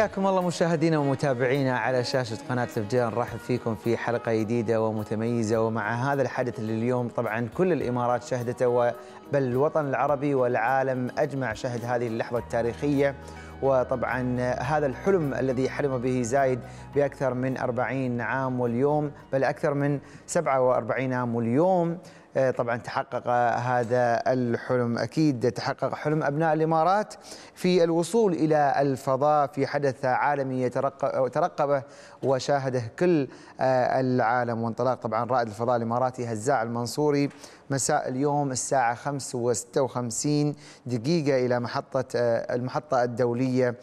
حياكم الله مشاهدينا ومتابعينا على شاشة قناة الفجير نرحب فيكم في حلقة جديدة ومتميزة ومع هذا الحدث اللي اليوم طبعا كل الإمارات شهدته بل الوطن العربي والعالم أجمع شهد هذه اللحظة التاريخية. وطبعا هذا الحلم الذي حلم به زايد بأكثر من 40 عام واليوم بل أكثر من 47 عام واليوم. طبعا تحقق هذا الحلم. أكيد تحقق حلم أبناء الإمارات في الوصول إلى الفضاء في حدث عالمي ترقبه وشاهده كل العالم. وانطلاق طبعا رائد الفضاء الإماراتي هزاع المنصوري. مساء اليوم الساعة 5 و56 دقيقة إلى محطة المحطة الدولية.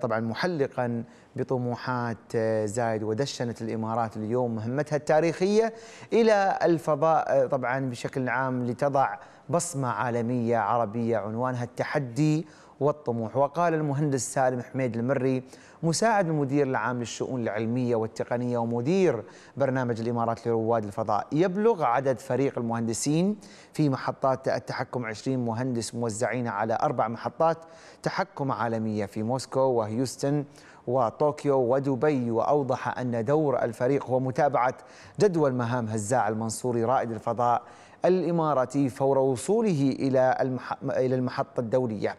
طبعا محلقا بطموحات زايد ودشنت الإمارات اليوم مهمتها التاريخية إلى الفضاء طبعا بشكل عام لتضع بصمة عالمية عربية عنوانها التحدي والطموح. وقال المهندس سالم حميد المري مساعد المدير العام للشؤون العلمية والتقنية ومدير برنامج الإمارات لرواد الفضاء. يبلغ عدد فريق المهندسين في محطات التحكم 20 مهندس موزعين على أربع محطات تحكم عالمية في موسكو وهيوستن وطوكيو ودبي وأوضح أن دور الفريق هو متابعة جدول مهام هزاع المنصوري رائد الفضاء الإماراتي فور وصوله إلى إلى المحطة الدولية.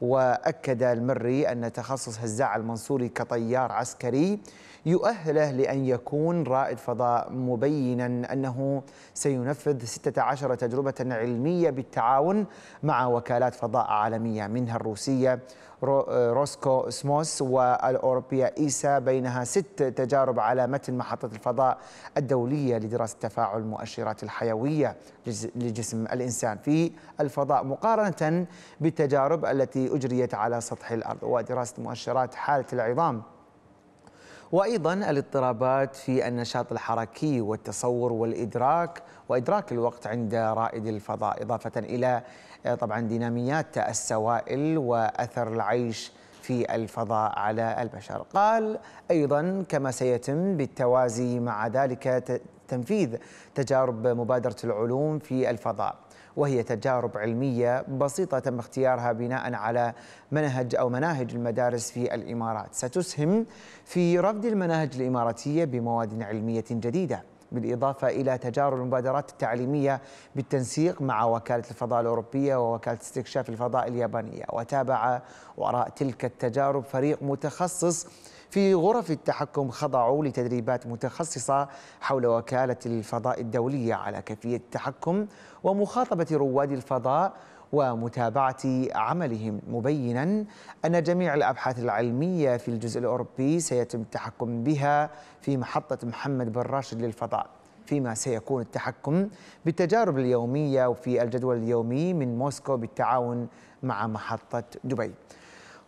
وأكد المري أن تخصص هزاع المنصوري كطيار عسكري يؤهله لأن يكون رائد فضاء مبينا أنه سينفذ 16 تجربة علمية بالتعاون مع وكالات فضاء عالمية منها الروسية روسكوسموس والأوروبية إيسا بينها ست تجارب على متن محطة الفضاء الدولية لدراسة تفاعل المؤشرات الحيوية لجسم الإنسان في الفضاء مقارنة بالتجارب التي أجريت على سطح الأرض ودراسة مؤشرات حالة العظام. وأيضا الاضطرابات في النشاط الحركي والتصور والإدراك وإدراك الوقت عند رائد الفضاء إضافة إلى طبعا ديناميات السوائل وأثر العيش في الفضاء على البشر. قال أيضا كما سيتم بالتوازي مع ذلك تنفيذ تجارب مبادرة العلوم في الفضاء وهي تجارب علمية بسيطة تم اختيارها بناء على منهج أو مناهج المدارس في الإمارات. ستسهم في رفض المناهج الإماراتية بمواد علمية جديدة. بالإضافة إلى تجارب المبادرات التعليمية بالتنسيق مع وكالة الفضاء الأوروبية ووكالة استكشاف الفضاء اليابانية. وتابع وراء تلك التجارب فريق متخصص في غرف التحكم خضعوا لتدريبات متخصصة حول وكالة الفضاء الدولية على كيفية التحكم ومخاطبة رواد الفضاء ومتابعة عملهم. مبينا أن جميع الأبحاث العلمية في الجزء الأوروبي سيتم التحكم بها في محطة محمد بن راشد للفضاء فيما سيكون التحكم بالتجارب اليومية وفي الجدول اليومي من موسكو بالتعاون مع محطة دبي.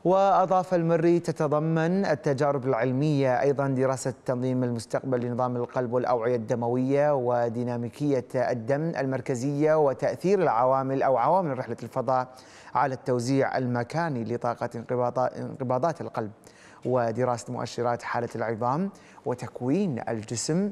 وأضاف المري تتضمن التجارب العلمية أيضا دراسة تنظيم المستقبل لنظام القلب والأوعية الدموية وديناميكية الدم المركزية وتأثير العوامل أو عوامل رحلة الفضاء على التوزيع المكاني لطاقة انقباضات القلب. ودراسة مؤشرات حالة العظام وتكوين الجسم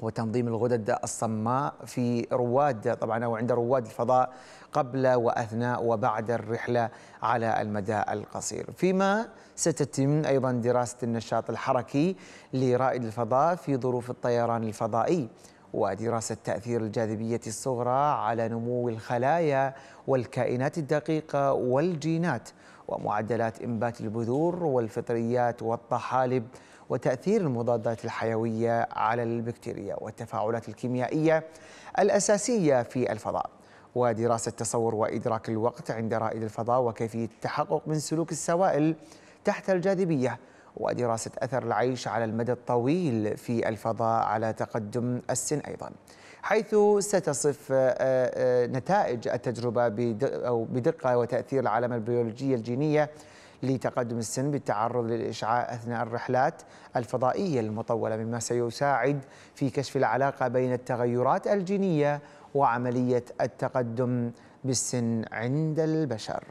وتنظيم الغدد الصماء في رواد طبعا أو عند رواد الفضاء قبل وأثناء وبعد الرحلة على المدى القصير، فيما ستتم أيضا دراسة النشاط الحركي لرائد الفضاء في ظروف الطيران الفضائي ودراسة تأثير الجاذبية الصغرى على نمو الخلايا والكائنات الدقيقة والجينات ومعدلات إنبات البذور والفطريات والطحالب وتأثير المضادات الحيوية على البكتيريا والتفاعلات الكيميائية الأساسية في الفضاء. ودراسة تصور وإدراك الوقت عند رائد الفضاء وكيفية التحقق من سلوك السوائل تحت الجاذبية. ودراسة أثر العيش على المدى الطويل في الفضاء على تقدم السن أيضا. حيث ستصف نتائج التجربة بدقة وتأثير العلامة البيولوجية الجينية لتقدم السن بالتعرض للإشعاع أثناء الرحلات الفضائية. المطولة مما سيساعد في كشف العلاقة بين التغيرات الجينية وعملية التقدم بالسن عند البشر.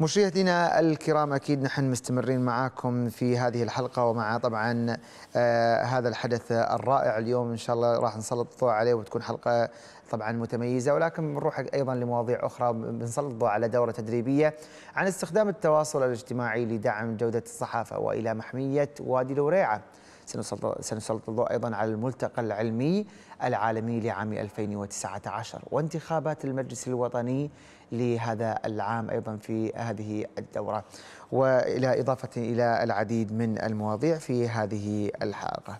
مشاهدينا الكرام أكيد نحن مستمرين معاكم في هذه الحلقة ومع طبعا آه هذا الحدث الرائع اليوم. إن شاء الله راح نسلط الضوء عليه وتكون حلقة طبعا متميزة ولكن بنروح أيضا لمواضيع أخرى. بنسلط الضوء على دورة تدريبية عن استخدام التواصل الاجتماعي لدعم جودة الصحافة وإلى محمية وادي الوريعه. سنسلط الضوء أيضا على الملتقى العلمي العالمي لعام 2019 وانتخابات المجلس الوطني لهذا العام أيضا في هذه الدورة. وإلى إضافة إلى العديد من المواضيع في هذه الحلقة.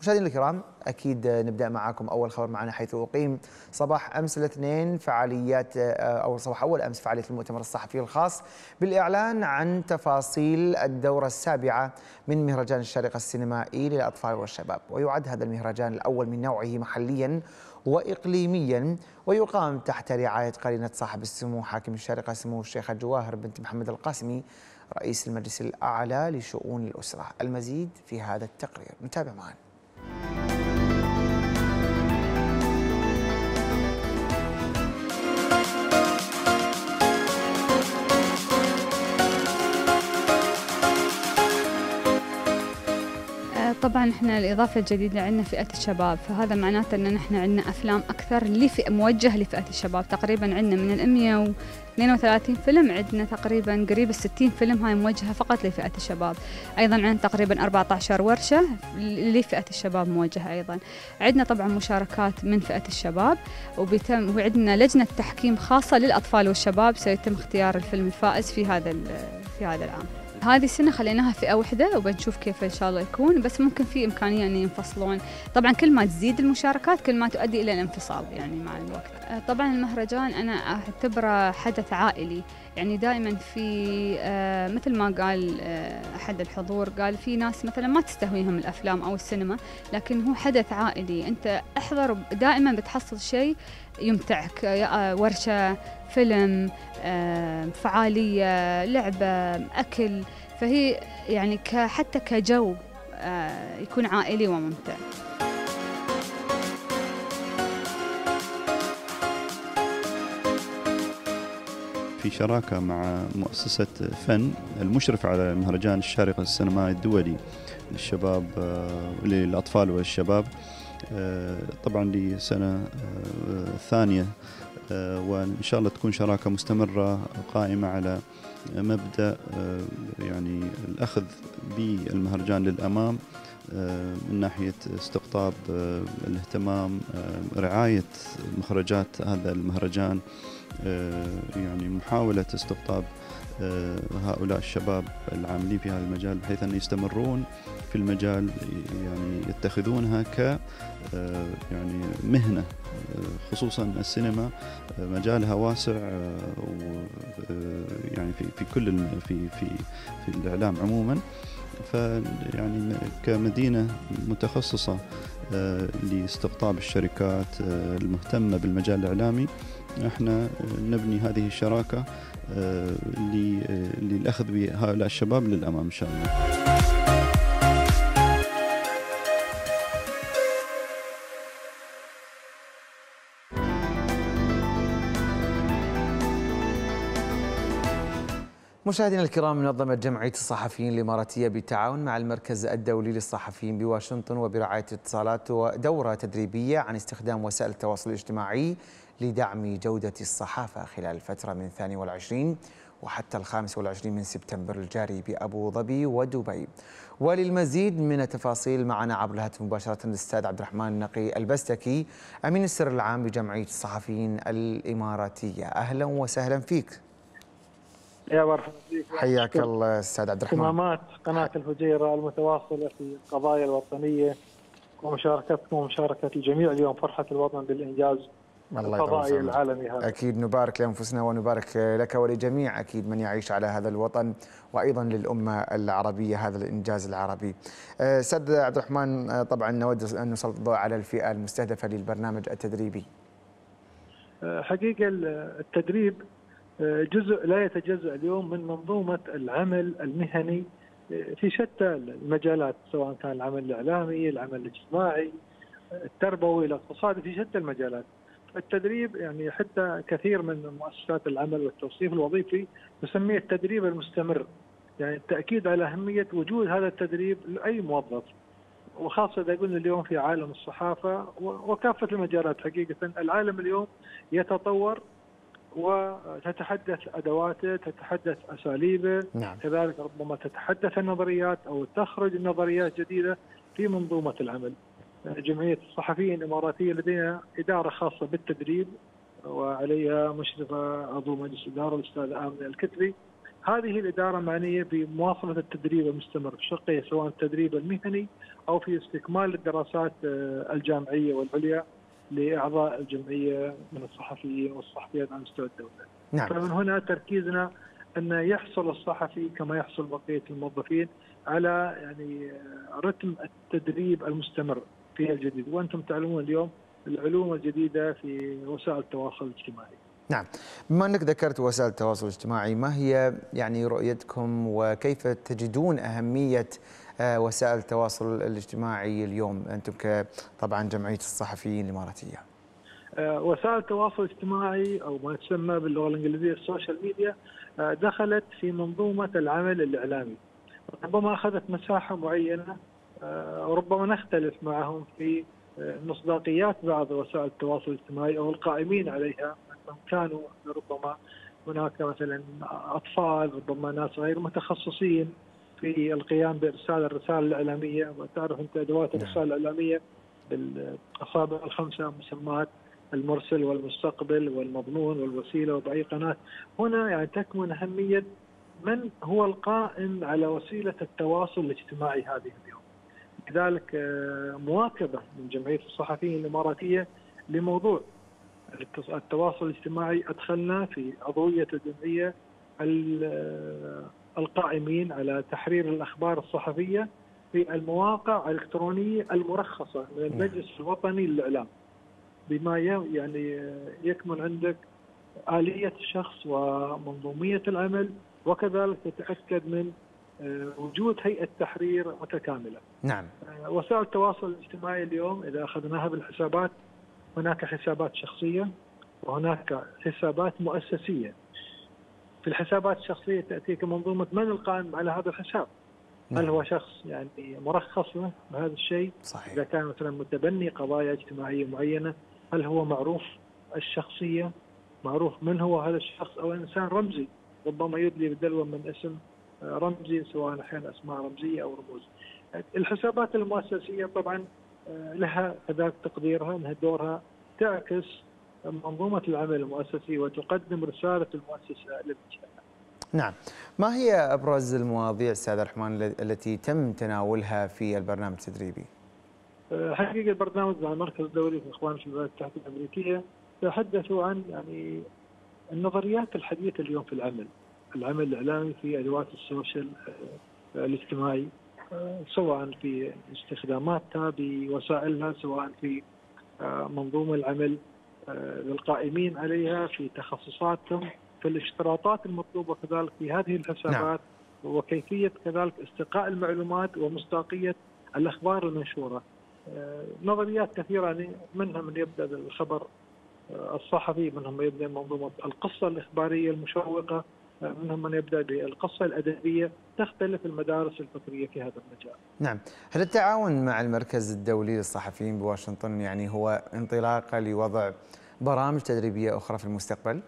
مشاهدينا الكرام أكيد نبدأ معكم أول خبر معنا حيث أقيم. صباح أمس الاثنين فعاليات أو صباح أول أمس فعالية المؤتمر الصحفي الخاص بالإعلان عن تفاصيل الدورة السابعة من مهرجان الشارقه السينمائي للأطفال والشباب. ويعد هذا المهرجان الأول من نوعه محليا واقليميا ويقام تحت رعاية قرينة صاحب السمو حاكم الشارقة سمو الشيخه جواهر بنت محمد القاسمي رئيس المجلس الأعلى لشؤون الأسرة. المزيد في هذا التقرير. نتابع معنا طبعا إحنا الإضافة الجديدة عندنا فئة الشباب فهذا معناته إن إحنا عندنا أفلام أكثر لفئة موجهة لفئة الشباب تقريبا عندنا من ال 132 فيلم عندنا تقريبا قريب ال 60 فيلم هاي موجهة فقط لفئة الشباب. أيضا عندنا تقريبا 14 ورشة لفئة الشباب موجهة أيضا. عندنا طبعا مشاركات من فئة الشباب وبيتم وعندنا لجنة تحكيم خاصة للأطفال والشباب سيتم اختيار الفيلم الفائز في هذا في هذا العام. هذه السنة خليناها فئة واحدة وبنشوف كيف إن شاء الله يكون بس ممكن في إمكانية أن ينفصلون. طبعا كل ما تزيد المشاركات كل ما تؤدي إلى الانفصال يعني مع الوقت. طبعا المهرجان أنا أعتبره حدث عائلي. يعني دائما في آه مثل ما قال آه أحد الحضور قال في ناس مثلا ما تستهويهم الأفلام أو السينما لكن هو حدث عائلي. أنت احضر دائما بتحصل شيء يمتعك آه ورشة فيلم فعالية لعبة أكل. فهي يعني حتى كجو يكون عائلي وممتع. في شراكة مع مؤسسة فن المشرف على مهرجان الشارقة السينمائي الدولي للشباب آه، للأطفال والشباب آه، طبعا لسنة آه، ثانية وإن شاء الله تكون شراكة مستمرة قائمة على مبدأ يعني الأخذ بالمهرجان للأمام من ناحية استقطاب الاهتمام رعاية مخرجات هذا المهرجان يعني محاولة استقطاب آه، هؤلاء الشباب العاملين في هذا المجال بحيث أن يستمرون في المجال يعني يتخذونها ك آه، يعني مهنة خصوصا السينما مجالها واسع يعني في في كل في في في الإعلام عموما. فيعني كمدينة متخصصة لاستقطاب الشركات المهتمة بالمجال الإعلامي إحنا نبني هذه الشراكة آه، للأخذ بهؤلاء الشباب للأمام إن شاء الله. مشاهدينا الكرام منظمة جمعية الصحفيين الإماراتية بالتعاون مع المركز الدولي للصحفيين بواشنطن وبرعاية اتصالات ودورة تدريبية عن استخدام وسائل التواصل الاجتماعي لدعم جودة الصحافة خلال الفترة من 22 وحتى ال 25 من سبتمبر الجاري بأبو ظبي ودبي. وللمزيد من التفاصيل معنا عبر الهاتف مباشرة الأستاذ عبد الرحمن النقي البستكي أمين السر العام بجمعية الصحفيين الإماراتية. أهلا وسهلا فيك. يا مرحبا بك حياك الله أستاذ عبد الرحمن. اهتمامات قناة الفجيرة المتواصلة في القضايا الوطنية ومشاركتكم ومشاركة الجميع. اليوم فرحة الوطن بالإنجاز الله القضائي العالمي هذا أكيد نبارك لأنفسنا ونبارك لك ولجميع أكيد من يعيش على هذا الوطن وأيضا للأمة العربية هذا الإنجاز العربي. أه، أستاذ عبد الرحمن أه، طبعا نود أن نسلط الضوء على الفئة المستهدفة للبرنامج التدريبي. أه، حقيقة التدريب جزء لا يتجزأ اليوم من منظومة العمل المهني في شتى المجالات سواء كان العمل الإعلامي، العمل الإجتماعي، التربوي، الإقتصادي في شتى المجالات. التدريب يعني حتى كثير من مؤسسات العمل والتوصيف الوظيفي تسميه التدريب المستمر يعني التأكيد على أهمية وجود هذا التدريب لأي موظف وخاصة إذا قلنا اليوم في عالم الصحافة وكافة المجالات حقيقة العالم اليوم يتطور وتتحدث أدواته، تتحدث أساليبه، نعم. كذلك ربما تتحدث النظريات أو تخرج النظريات جديدة في منظومة العمل. جمعية الصحفيين الإماراتية لدينا إدارة خاصة بالتدريب وعليها مشرفة عضو مجلس الإدارة الأستاذ آمن الكتري. هذه الإدارة معنية بمواصله التدريب المستمر في شقية سواء التدريب المهني أو في استكمال الدراسات الجامعية والعليا لأعضاء الجمعية من الصحفيين والصحفيات على مستوى الدولة. نعم. فمن هنا تركيزنا أن يحصل الصحفي كما يحصل بقية الموظفين على يعني رتم التدريب المستمر في الجديد وأنتم تعلمون اليوم العلوم الجديدة في وسائل التواصل الاجتماعي. نعم بما أنك ذكرت وسائل التواصل الاجتماعي ما هي يعني رؤيتكم وكيف تجدون أهمية وسائل التواصل الاجتماعي اليوم أنتم طبعا جمعية الصحفيين الإماراتية؟ وسائل التواصل الاجتماعي أو ما تسمى باللغة الإنجليزية السوشيال ميديا دخلت في منظومة العمل الإعلامي. ربما أخذت مساحة معينة وربما نختلف معهم في مصداقيات بعض وسائل التواصل الاجتماعي أو القائمين عليها. أنهم كانوا ربما هناك مثلا أطفال ربما ناس غير متخصصين في القيام بإرسال الرسالة الإعلامية. وتعرف أنت أدوات الرسالة الإعلامية بالأصابع الخمسة مسمات المرسل والمستقبل والمضمون والوسيلة وباي قناة. هنا يعني تكمن أهمية من هو القائم على وسيلة التواصل الاجتماعي هذه اليوم. لذلك مواكبة من جمعية الصحفيين الإماراتية لموضوع التواصل الاجتماعي أدخلنا في عضويه الجمعية القائمين على تحرير الأخبار الصحفية في المواقع الإلكترونية المرخصة من المجلس الوطني للإعلام. بما يعني يكمن عندك آلية الشخص ومنظومية العمل وكذلك تتأكد من وجود هيئة تحرير متكاملة. نعم. وسائل التواصل الاجتماعي اليوم إذا أخذناها بالحسابات هناك حسابات شخصية وهناك حسابات مؤسسية. في الحسابات الشخصية تأتيك منظومة من القائم على هذا الحساب؟ نعم. هل هو شخص يعني مرخص له بهذا الشيء؟ صحيح. إذا كان مثلا متبني قضايا اجتماعية معينة، هل هو معروف الشخصية؟ معروف من هو هذا الشخص أو إنسان رمزي ربما يدلي بدلوة من اسم رمزي سواء أحيانا أسماء رمزية أو رموز. الحسابات المؤسسية طبعا لها كذلك تقديرها انها دورها تعكس منظومة العمل المؤسسي وتقدم رسالة المؤسسة للمجتمع. نعم، ما هي أبرز المواضيع أستاذ الرحمن التي تم تناولها في البرنامج التدريبي؟ حقيقة البرنامج مع المركز الدولي في الاخوان في الولايات المتحده الأمريكية تحدثوا عن يعني النظريات الحديثة اليوم في العمل، العمل الإعلامي في أدوات السوشيال الاجتماعي سواء في استخداماتها بوسائلها سواء في منظومة العمل للقائمين عليها في تخصصاتهم في الاشتراطات المطلوبة كذلك في هذه الحسابات نعم. وكيفية كذلك استقاء المعلومات ومصداقية الأخبار المنشورة. نظريات كثيرة يعني منها من يبدأ بالخبر الصحفي، منهم من يبدأ منظومه القصة الإخبارية المشوقة، منهم من يبدأ بالقصة الأدبية، تختلف المدارس الفكرية في هذا المجال. نعم، هل التعاون مع المركز الدولي للصحفيين بواشنطن يعني هو انطلاقه لوضع برامج تدريبية أخرى في المستقبل؟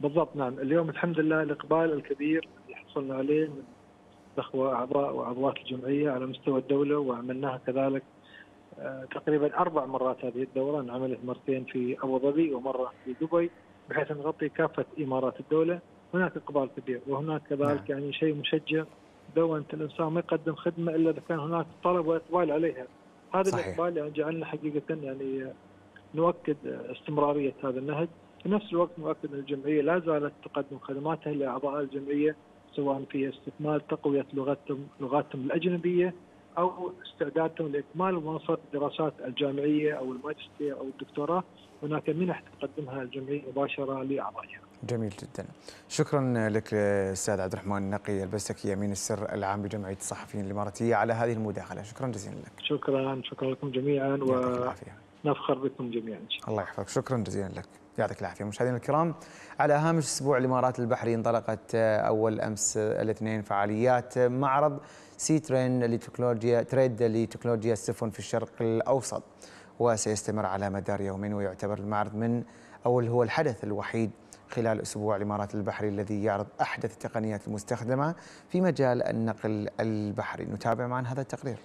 بالضبط نعم، اليوم الحمد لله الإقبال الكبير اللي حصلنا عليه من الأخوة أعضاء وعضوات الجمعية على مستوى الدولة وعملناها كذلك تقريبا أربع مرات هذه الدورة انعملت مرتين في أبو ظبي ومرة في دبي بحيث نغطي كافة إمارات الدولة هناك إقبال كبير وهناك كذلك يعني شيء مشجع دو أنت الإنسان ما يقدم خدمة إلا إذا كان هناك طلب وإقبال عليها هذا صحيح. الإقبال يعني جعلنا حقيقة يعني نؤكد استمرارية هذا النهج في نفس الوقت نؤكد أن الجمعية لا زالت تقدم خدماتها لأعضاء الجمعية سواء في استكمال تقوية لغتهم لغاتهم الأجنبية أو استعدادهم لإكمال ومواصله الدراسات الجامعية أو الماجستير أو الدكتوراه هناك منح تقدمها الجمعية مباشرة لأعضائها. جميل جدا. شكرا لك أستاذ عبد الرحمن النقي البسكي أمين السر العام بجمعيه الصحفيين الإماراتية على هذه المداخلة، شكرا جزيلا لك. شكرا شكرا لكم جميعا و نفخر بكم جميعا الله. يحفظك. شكرا جزيلا لك. يعطيك العافية. مشاهدينا الكرام على هامش أسبوع الإمارات البحري انطلقت أول أمس الاثنين فعاليات معرض سي ترين لتكنولوجيا تريد لتكنولوجيا السفن في الشرق الأوسط وسيستمر على مدار يومين ويعتبر المعرض من أو هو الحدث الوحيد خلال أسبوع الإمارات البحري الذي يعرض أحدث التقنيات المستخدمة في مجال النقل البحري. نتابع معا هذا التقرير.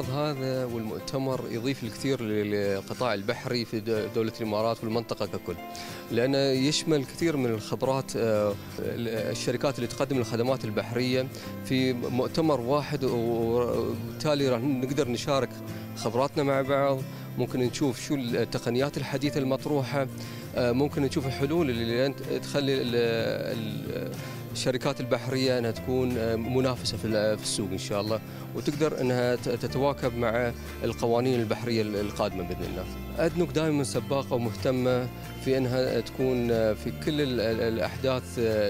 المعرض هذا والمؤتمر يضيف الكثير للقطاع البحري في دولة الإمارات والمنطقة ككل لأنه يشمل كثير من الخبرات آه، الشركات اللي تقدم الخدمات البحرية في مؤتمر واحد وبالتالي راح نقدر نشارك خبراتنا مع بعض. ممكن نشوف شو التقنيات الحديثة المطروحة آه، ممكن نشوف الحلول اللي تخلي الشركات البحرية أنها تكون آه، منافسة في السوق إن شاء الله وتقدر أنها تتواكب مع القوانين البحرية القادمة بإذن الله. أدنوك دائما سباقة ومهتمة في أنها تكون آه، في كل الأحداث آه،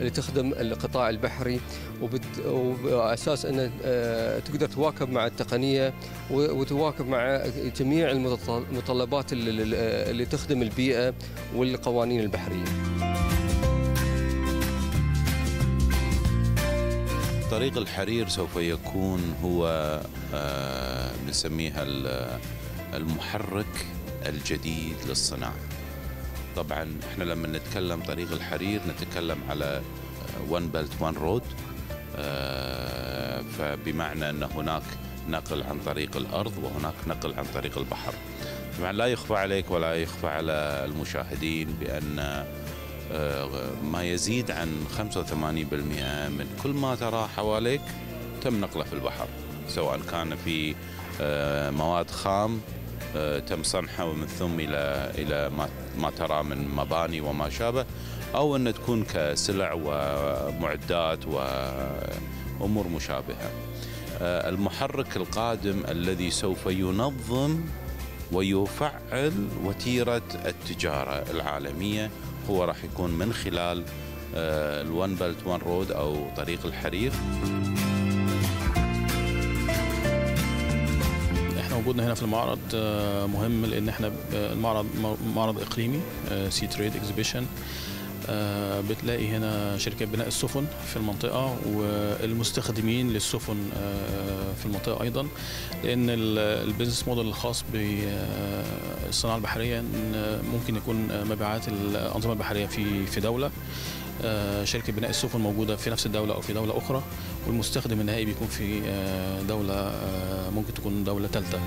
اللي تخدم القطاع البحري واساس ان تقدر تواكب مع التقنية وتواكب مع جميع المتطلبات اللي تخدم البيئة والقوانين البحرية. طريق الحرير سوف يكون هو آه، نسميها المحرك الجديد للصناعة. طبعا إحنا لما نتكلم طريق الحرير نتكلم على وان بيلت وان رود فبمعنى أن هناك نقل عن طريق الأرض وهناك نقل عن طريق البحر. طبعا لا يخفى عليك ولا يخفى على المشاهدين بأن آه، ما يزيد عن 85% من كل ما ترى حواليك تم نقله في البحر سواء كان في آه، مواد خام آه، تم صنعها ومن ثم إلى إلى ما ترى من مباني وما شابه أو أن تكون كسلع ومعدات وأمور مشابهة. المحرك القادم الذي سوف ينظم ويفعل وتيرة التجارة العالمية هو راح يكون من خلال ال One Belt One Road أو طريق الحرير. إحنا وجودنا هنا في المعرض آه، مهم لأن إحنا آه، المعرض معرض إقليمي Seatrade exhibition. آه، بتلاقي هنا شركات بناء السفن في المنطقة والمستخدمين للسفن آه، في المنطقة أيضا لأن ال business model الخاص بالصناعة البحرية ممكن يكون مبيعات الأنظمة البحرية في في دولة. آه، شركة بناء السفن موجودة في نفس الدولة أو في دولة أخرى والمستخدم النهائي بيكون في دولة ممكن تكون دولة ثالثة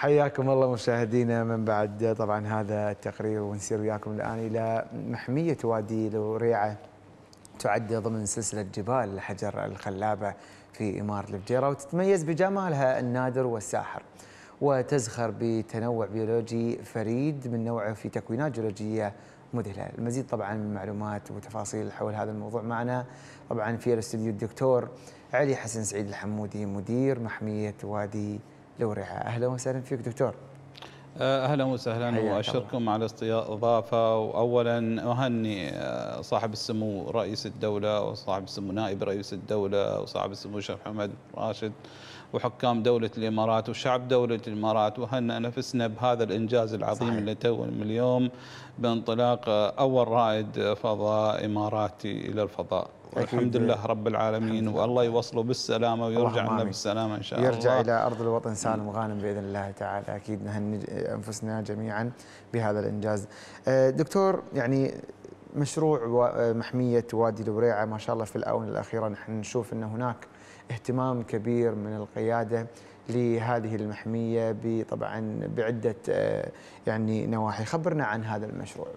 حياكم الله مشاهدينا من بعد. طبعا هذا التقرير ونسير وياكم الآن إلى محمية وادي لوريعة. تعد ضمن سلسلة جبال الحجر الخلابة في إمارة الفجيره وتتميز بجمالها النادر والساحر وتزخر بتنوع بيولوجي فريد من نوعه في تكوينات جيولوجية مذهلة، المزيد طبعا من المعلومات وتفاصيل حول هذا الموضوع معنا. طبعا في الأستوديو الدكتور علي حسن سعيد الحمودي مدير محمية وادي لورعة أهلا وسهلا فيك دكتور. آه، أهلا وسهلا واشكركم على الاستضافة. واولا أهني آه، صاحب السمو رئيس الدولة وصاحب السمو نائب رئيس الدولة وصاحب السمو الشيخ محمد راشد وحكام دولة الإمارات وشعب دولة الإمارات. وهنا نفسنا بهذا الإنجاز العظيم صحيح. اللي تو اليوم بانطلاق أول رائد فضاء إماراتي إلى الفضاء. والحمد لله رب العالمين والله يوصله بالسلامة ويرجع لنا بالسلامه إن شاء الله. يرجع إلى أرض الوطن سالم غانم بإذن الله تعالى. أكيد نهني أنفسنا جميعا بهذا الإنجاز. آه، دكتور يعني مشروع محمية وادي الوريعه ما شاء الله في الآونة الأخيرة نحن نشوف إن هناك اهتمام كبير من القيادة لهذه المحمية طبعا بعدة آه، يعني نواحي، خبرنا عن هذا المشروع.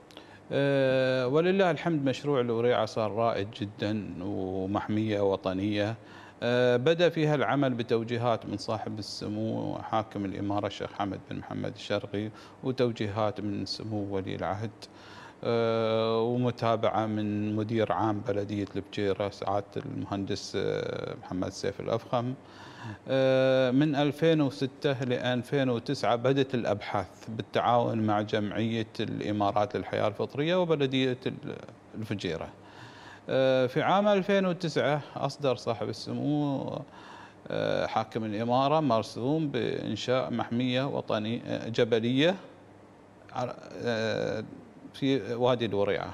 أه ولله الحمد مشروع الوريعة صار رائد جدا ومحمية وطنية. أه بدأ فيها العمل بتوجيهات من صاحب السمو حاكم الإمارة الشيخ حمد بن محمد الشرقي وتوجيهات من سمو ولي العهد آه، ومتابعة من مدير عام بلدية البجيرة سعادة المهندس آه، محمد سيف الأفخم. آه، من 2006 ل 2009 بدت الأبحاث بالتعاون مع جمعية الإمارات للحياة الفطرية وبلدية الفجيرة. في عام 2009 أصدر صاحب السمو حاكم الإمارة مرسوم بإنشاء محمية وطنية جبلية في وادي الوريعة.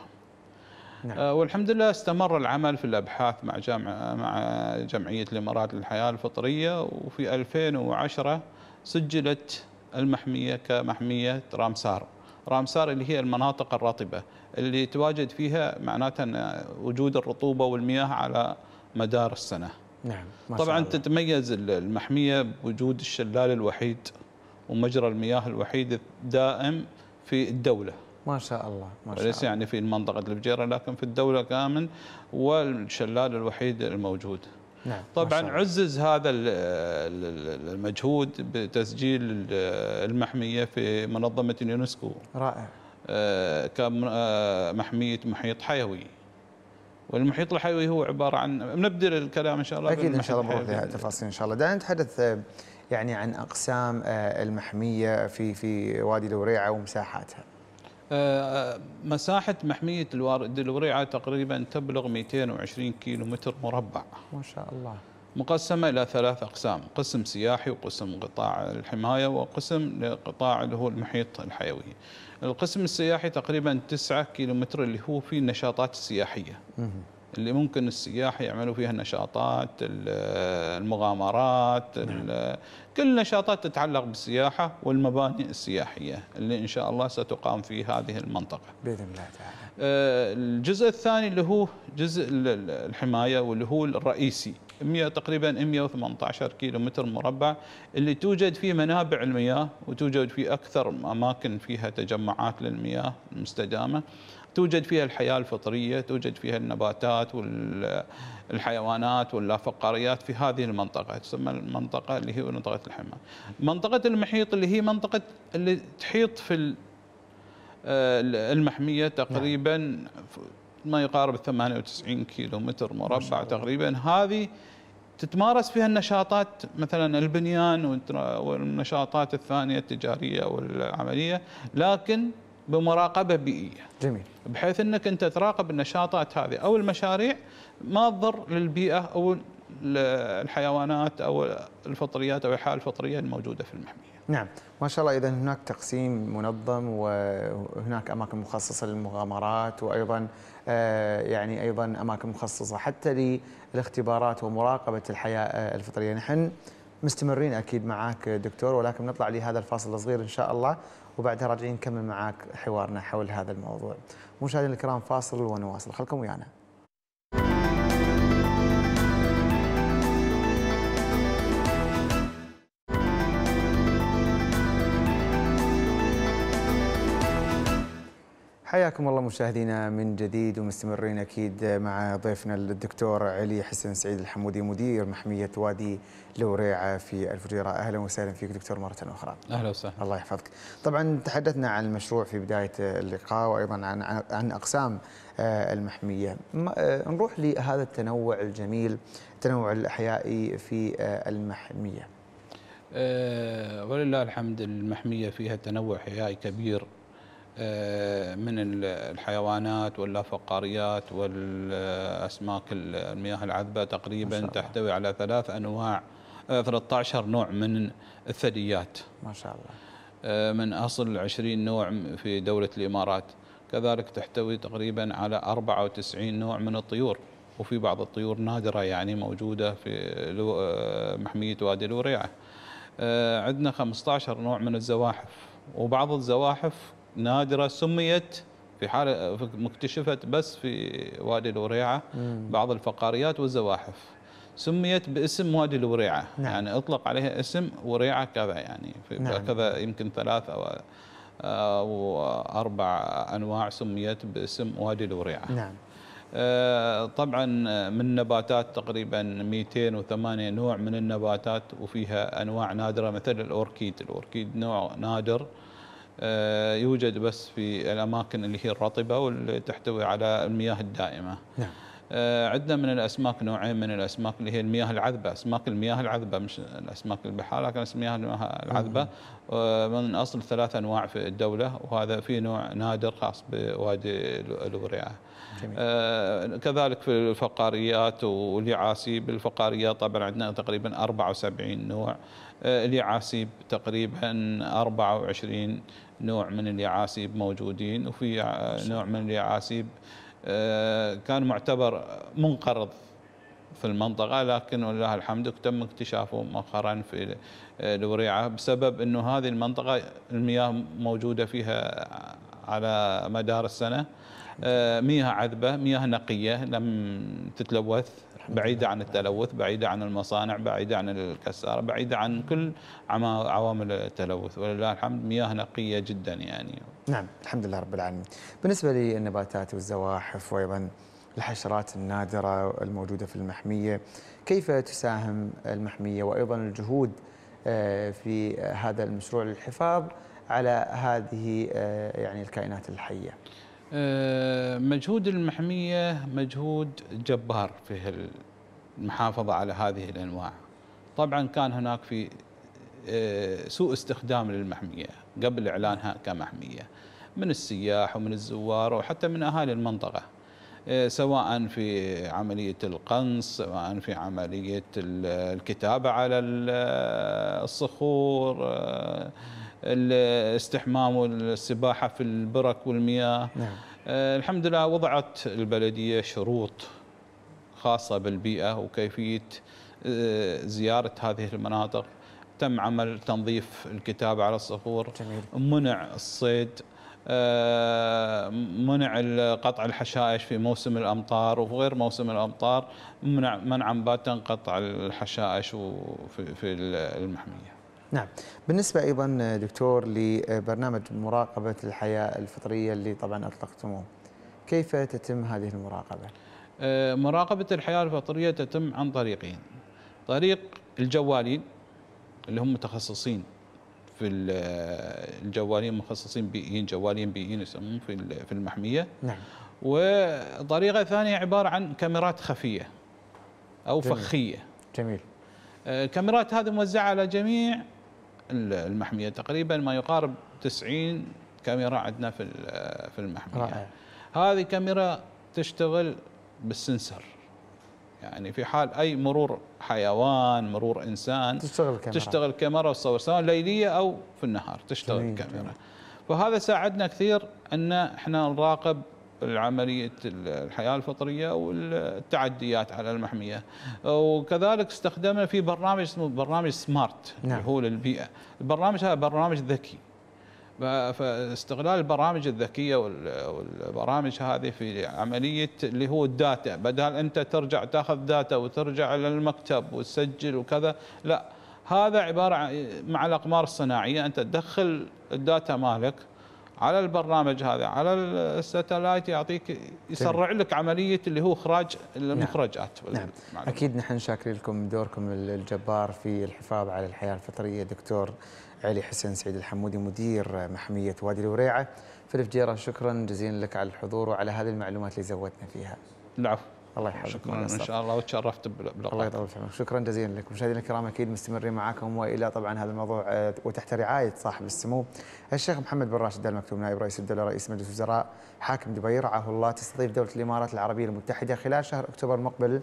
نعم. آه، والحمد لله استمر العمل في الأبحاث مع جامعه مع جمعية الإمارات للحياة الفطرية وفي 2010 سجلت المحمية كمحمية رامسار. رامسار اللي هي المناطق الرطبة اللي تواجد فيها معناتها وجود الرطوبة والمياه على مدار السنة. نعم طبعا الله. تتميز المحمية بوجود الشلال الوحيد ومجرى المياه الوحيد الدائم في الدولة. ما شاء الله ما شاء وليس يعني في منطقة الفجيرة لكن في الدولة كامل والشلال الوحيد الموجود. نعم طبعا عزز هذا المجهود بتسجيل المحمية في منظمة اليونسكو. رائع. آه، كمحمية محيط حيوي. والمحيط الحيوي هو عبارة عن نبدأ الكلام إن شاء الله أكيد إن شاء الله لها تفاصيل إن شاء الله. دعنا نتحدث آه، يعني عن أقسام آه، المحمية في في وادي الوريعة ومساحاتها. آه، مساحة محمية الوريعة تقريبا تبلغ 220 كيلو متر مربع. ما شاء الله. مقسمة إلى ثلاث أقسام قسم سياحي وقسم قطاع الحماية وقسم لقطاع اللي هو المحيط الحيوي. القسم السياحي تقريبا 9 كيلو متر اللي هو فيه النشاطات السياحية. اللي ممكن السياح يعملوا فيها النشاطات المغامرات نعم. كل النشاطات تتعلق بالسياحة والمباني السياحية اللي إن شاء الله ستقام في هذه المنطقة. بإذن الله تعالى. آه، الجزء الثاني اللي هو جزء الحماية واللي هو الرئيسي. 100 تقريبا 118 كيلو متر مربع اللي توجد فيه منابع المياه وتوجد فيه أكثر أماكن فيها تجمعات للمياه المستدامة. توجد فيها الحياة الفطرية توجد فيها النباتات والحيوانات واللافقاريات في هذه المنطقة تسمى المنطقة اللي هي منطقة الحمى. منطقة المحيط اللي هي منطقة اللي تحيط في آه، المحمية تقريبا ما يقارب 98 كيلو متر مربع تقريبا. هذه تتمارس فيها النشاطات مثلا البنيان والنشاطات الثانية التجارية والعملية لكن بمراقبة بيئية. جميل. بحيث إنك أنت تراقب النشاطات هذه أو المشاريع ما تضر للبيئة أو الحيوانات أو الفطريات أو الحياة الفطرية الموجودة في المحمية. نعم، ما شاء الله اذا هناك تقسيم منظم وهناك أماكن مخصصة للمغامرات وأيضا آه، يعني أيضا أماكن مخصصة حتى للاختبارات ومراقبة الحياة آه، الفطرية، نحن مستمرين أكيد معك دكتور ولكن نطلع لهذا الفاصل الصغير إن شاء الله وبعدها راجعين نكمل معاك حوارنا حول هذا الموضوع. مشاهدينا الكرام فاصل ونواصل. خلكم ويانا. حياكم الله مشاهدينا من جديد ومستمرين أكيد مع ضيفنا الدكتور علي حسن سعيد الحمودي مدير محمية وادي لوريعة في الفجيره أهلا وسهلا فيك دكتور مرة أخرى. أهلا وسهلا. الله يحفظك. طبعا تحدثنا عن المشروع في بداية اللقاء وأيضا عن عن أقسام آه، المحمية. آه، نروح لهذا التنوع الجميل التنوع الأحيائي في آه، المحمية. ولله الحمد المحمية فيها تنوع حيائي كبير من الحيوانات واللافقاريات والأسماك المياه العذبة تقريبا تحتوي على ثلاث أنواع 13 آه، نوع من الثدييات. ما شاء الله. آه، من أصل 20 نوع في دولة الإمارات. كذلك تحتوي تقريبا على 94 نوع من الطيور. وفي بعض الطيور نادرة يعني موجودة في محمية وادي الوريعه عندنا 15 نوع من الزواحف. وبعض الزواحف نادرة سميت في حاله مكتشفت بس في وادي الوريعة بعض الفقاريات والزواحف. سميت باسم وادي الوريعة. نعم. يعني اطلق عليها اسم وريعة كذا يعني. في نعم. كذا يمكن ثلاث أو أو أربع أنواع سميت باسم وادي الوريعة. نعم. آه، طبعا من النباتات تقريبا 208 نوع من النباتات وفيها أنواع نادرة مثل الأوركيد، الأوركيد نوع نادر يوجد بس في الأماكن اللي هي الرطبة واللي تحتوي على المياه الدائمة. نعم. آه، عندنا من الأسماك نوعين من الأسماك اللي هي المياه العذبة، أسماك المياه العذبة مش الأسماك البحار لكن المياه العذبة آه، من أصل ثلاث أنواع في الدولة وهذا في نوع نادر خاص بوادي الوريعه. آه كذلك في الفقاريات واليعاسيب الفقاريات طبعا عندنا تقريبا 74 نوع آه اليعاسيب تقريبا 24 نوع من اليعاسيب موجودين وفي نوع من اليعاسيب آه كان معتبر منقرض في المنطقة لكن ولله الحمد تم اكتشافه مؤخرا في الوريعة بسبب أنه هذه المنطقة المياه موجودة فيها على مدار السنة آه، مياه عذبة مياه نقية لم تتلوث. بعيدة عن التلوث بعيدة عن المصانع بعيدة عن الكسارة بعيدة عن كل عوامل التلوث. ولله الحمد مياه نقية جدا يعني. نعم الحمد لله رب العالمين. بالنسبة للنباتات والزواحف وأيضا الحشرات النادرة الموجودة في المحمية كيف تساهم المحمية وأيضا الجهود آه، في هذا المشروع للحفاظ على هذه آه، يعني الكائنات الحية؟ مجهود المحمية مجهود جبار في المحافظة على هذه الأنواع. طبعا كان هناك في سوء استخدام للمحمية قبل إعلانها كمحمية من السياح ومن الزوار وحتى من أهالي المنطقة إيه، سواء في عملية القنص سواء في عملية الكتابة على الصخور آه، الاستحمام والسباحة في البرك والمياه نعم. آه، الحمد لله وضعت البلدية شروط خاصة بالبيئة وكيفية آه، زيارة هذه المناطق تم عمل تنظيف الكتابة على الصخور جميل. منع الصيد آه، منع قطع الحشائش في موسم الأمطار وفي غير موسم الأمطار منع منعا باتا قطع الحشائش في المحمية. نعم، بالنسبة أيضا دكتور لبرنامج مراقبة الحياة الفطرية اللي طبعا أطلقتموه. كيف تتم هذه المراقبة؟ آه، مراقبة الحياة الفطرية تتم عن طريقين. طريق الجوالين اللي هم متخصصين في الجوالين مخصصين بيئيين جوالين بيئيين يسمون في في المحمية نعم وطريقة ثانية عبارة عن كاميرات خفية أو جميل. فخية جميل الكاميرات هذه موزعة على جميع المحمية. تقريبا ما يقارب 90 كاميرا عندنا في في المحمية. رائع. هذه كاميرا تشتغل بالسنسر. يعني في حال أي مرور حيوان مرور إنسان تشتغل الكاميرا تشتغل كاميرا وتصور سواء ليلية أو في النهار تشتغل الكاميرا فهذا ساعدنا كثير أن إحنا نراقب عملية الحياة الفطرية والتعديات على المحمية. وكذلك استخدمنا في برنامج اسمه برنامج SMART نعم. اللي هو للبيئة. البرنامج هذا برنامج ذكي. فاستغلال البرامج الذكية والبرامج هذه في عملية اللي هو ال data. بدل أنت ترجع تأخذ data وترجع للمكتب وتسجل وكذا لا. هذا عبارة عن مع الأقمار الصناعية. أنت تدخل ال data مالك على البرنامج هذا على الساتلايت يعطيك يسرع لك عملية اللي هو إخراج المخرجات. نعم. نعم. أكيد نحن شاكرين لكم دوركم الجبار في الحفاظ على الحياة الفطرية. دكتور علي حسن سعيد الحمودي مدير محمية وادي الوريعة. في الفجيرة شكرا جزيلا لك على الحضور وعلى هذه المعلومات اللي زودنا فيها. العفو. الله يحفظك شكرا إن شاء الله وتشرفت باللقاء الله يطول في عمرك. شكرا جزيلا لك مشاهدينا الكرام أكيد مستمرين معاكم وإلى طبعا هذا الموضوع آه، وتحت رعاية صاحب السمو. الشيخ محمد بن راشد ال مكتوم نائب رئيس الدولة رئيس مجلس الوزراء حاكم دبي رعاه الله تستضيف دولة الإمارات العربية المتحدة خلال شهر أكتوبر المقبل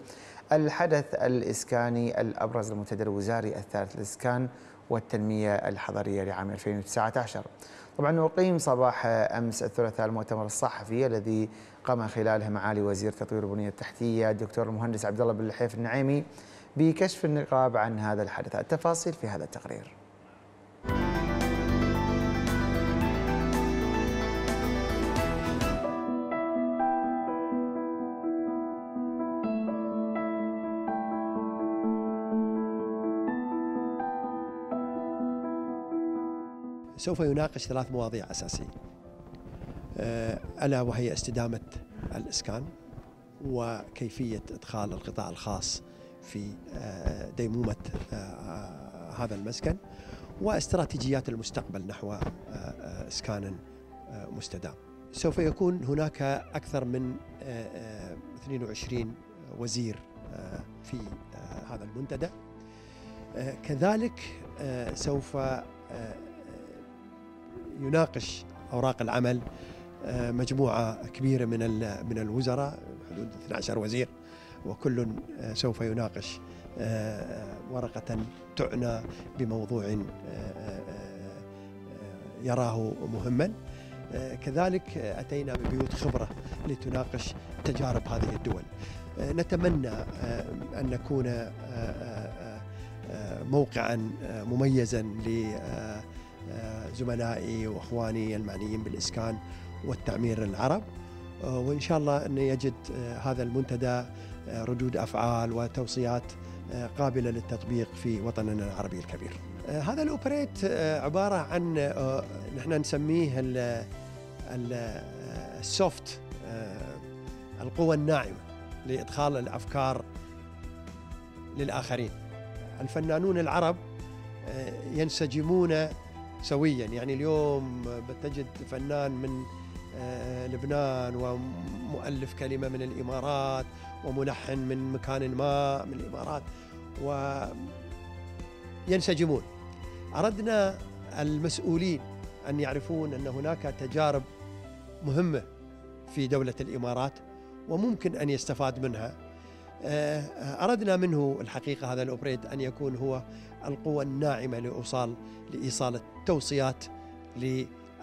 الحدث الإسكاني الأبرز المنتدى الوزاري الثالث للإسكان والتنمية الحضرية لعام 2019 طبعا أقيم صباح أمس الثلاثاء المؤتمر الصحفي الذي قام خلاله معالي وزير تطوير البنية التحتية الدكتور المهندس عبد الله بن لحيف النعيمي بكشف النقاب عن هذا الحدث. التفاصيل في هذا التقرير. سوف يناقش ثلاث مواضيع أساسية. ألا وهي استدامة الإسكان وكيفية إدخال القطاع الخاص في آه، ديمومة آه، هذا المسكن واستراتيجيات المستقبل نحو وإسكانا مستدام. سوف يكون هناك أكثر من 22 وزير في هذا المنتدى. كذلك سوف يناقش أوراق العمل مجموعة كبيرة من من الوزراء حدود 12 وزير وكل سوف يناقش ورقة تعنى بموضوع يراه مهما. كذلك أتينا ببيوت خبرة لتناقش تجارب هذه الدول. نتمنى أن نكون موقعا مميزا لزملائي وأخواني المعنيين بالإسكان. والتعمير العرب وإن شاء الله أن يجد هذا المنتدى ردود أفعال وتوصيات قابلة للتطبيق في وطننا العربي الكبير. هذا الأوبريت عبارة عن نحن نسميه السوفت القوى الناعمة لإدخال الأفكار للآخرين. الفنانون العرب ينسجمون سويا يعني اليوم بتجد فنان من لبنان ومؤلف كلمة من الإمارات وملحن من مكان ما من الإمارات وينسجمون أردنا المسؤولين أن يعرفون أن هناك تجارب مهمة في دولة الإمارات وممكن أن يستفاد منها. أردنا منه الحقيقة هذا الأوبريت أن يكون هو القوة الناعمة لإيصال لإيصال التوصيات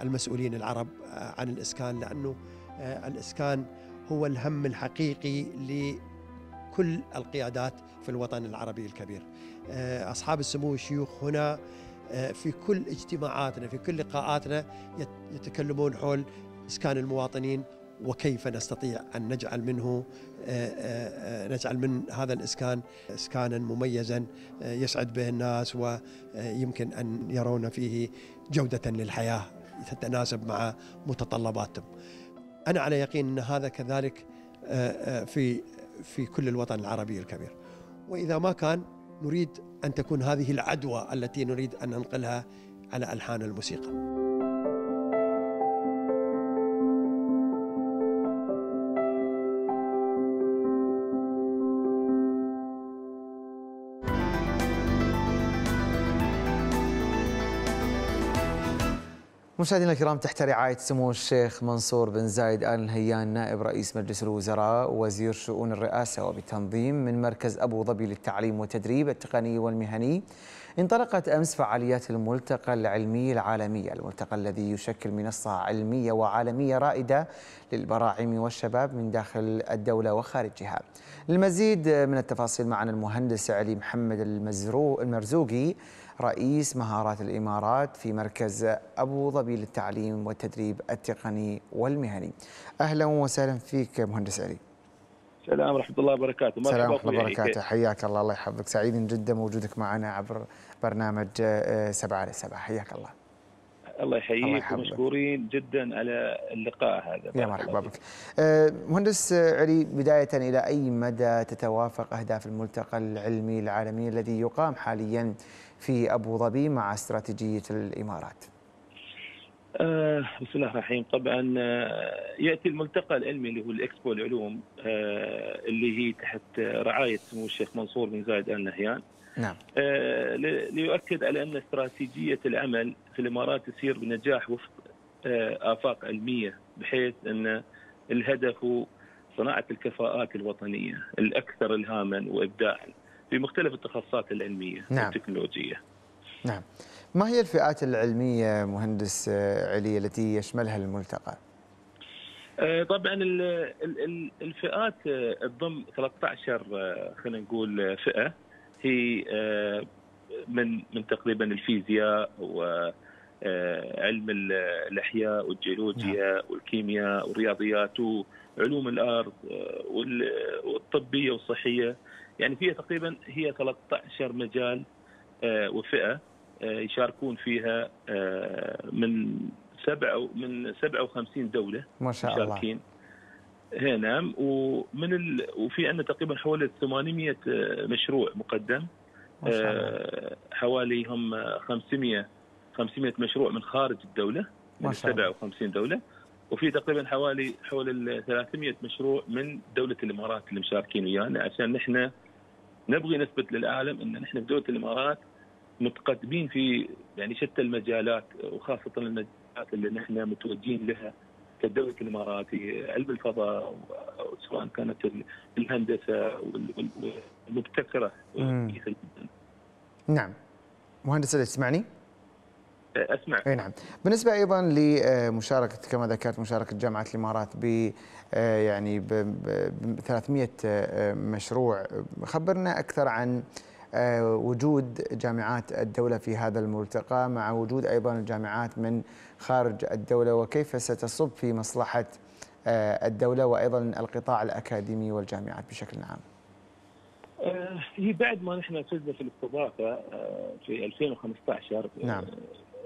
للمسؤولين العرب عن الإسكان لأنه الإسكان هو الهم الحقيقي لكل القيادات في الوطن العربي الكبير. أصحاب السمو الشيوخ هنا في كل اجتماعاتنا في كل لقاءاتنا يتكلمون حول إسكان المواطنين وكيف نستطيع أن نجعل منه نجعل من هذا الإسكان إسكانا مميزا يسعد به الناس ويمكن أن يرون فيه جودة للحياة. تتناسب مع متطلباتهم. أنا على يقين أن هذا كذلك في في كل الوطن العربي الكبير. وإذا ما كان نريد أن تكون هذه العدوى التي نريد أن ننقلها على ألحان الموسيقى. مشاهدينا الكرام تحت رعاية سمو الشيخ منصور بن زايد آل نهيان نائب رئيس مجلس الوزراء ووزير شؤون الرئاسة وبتنظيم من مركز أبو ظبي للتعليم والتدريب التقني والمهني. انطلقت أمس فعاليات الملتقى العلمي العالمي الملتقى الذي يشكل منصة علمية وعالمية رائدة للبراعم والشباب من داخل الدولة وخارجها. للمزيد من التفاصيل معنا المهندس علي محمد المرزوقي. رئيس مهارات الإمارات في مركز أبو ظبي للتعليم والتدريب التقني والمهني. أهلا وسهلا فيك مهندس علي. السلام ورحمة الله وبركاته. السلام ورحمة الله وبركاته. حياك الله الله يحفظك. سعيد جدا وجودك معنا عبر برنامج سبعة على سبعة. حياك الله. الله يحييك ومشكورين جدا على اللقاء هذا. يا مرحبا بك. مهندس علي بداية إلى أي مدى تتوافق أهداف الملتقى العلمي العالمي الذي يقام حاليا في أبو ظبي مع استراتيجية الإمارات. آه بسم الله الرحمن الرحيم. طبعا آه يأتي الملتقى العلمي اللي هو الإكسبو العلوم آه اللي هي تحت رعاية سمو الشيخ منصور بن زايد آل نهيان. نعم. ليؤكد على أن استراتيجية العمل في الإمارات تسير بنجاح وفق آفاق علمية بحيث أن الهدف هو صناعة الكفاءات الوطنية الأكثر الهاما وابداعا. في مختلف التخصصات العلمية نعم. والتكنولوجية نعم ما هي الفئات العلمية مهندس علي التي يشملها الملتقى؟ طبعا الفئات تضم 13 خلينا نقول فئة هي من من تقريبا الفيزياء وعلم الأحياء والجيولوجيا نعم. والكيمياء والرياضيات وعلوم الأرض والطبية والصحية يعني فيها تقريبا هي 13 مجال وفئة يشاركون فيها من سبعة من 57 دولة ما شاء الله. مشاركين. نعم. ومن ال... وفي عندنا تقريبا حوالي 800 مشروع مقدم. ما شاء الله. حوالي هم 500 500 مشروع من خارج الدولة من 57 دولة. وفي تقريبا حوالي حول ال 300 مشروع من دولة الإمارات اللي مشاركين ويانا عشان نحن نبغي نثبت للعالم إن نحن في دولة الإمارات متقدمين في يعني شتى المجالات وخاصة المجالات اللي نحن متوجهين لها كدولة الإماراتي علم الفضاء سواء كانت الهندسة والمبتكرة نعم. مهندس تسمعني؟ أسمع. إي نعم. بالنسبة أيضا لمشاركة كما ذكرت مشاركة جامعة الإمارات ب يعني ب 300 مشروع. خبرنا أكثر عن وجود جامعات الدولة في هذا الملتقى مع وجود أيضا الجامعات من خارج الدولة وكيف ستصب في مصلحة الدولة وأيضا القطاع الأكاديمي والجامعات بشكل عام. هي بعد ما نحن فزنا في الاستضافة في 2015 نعم.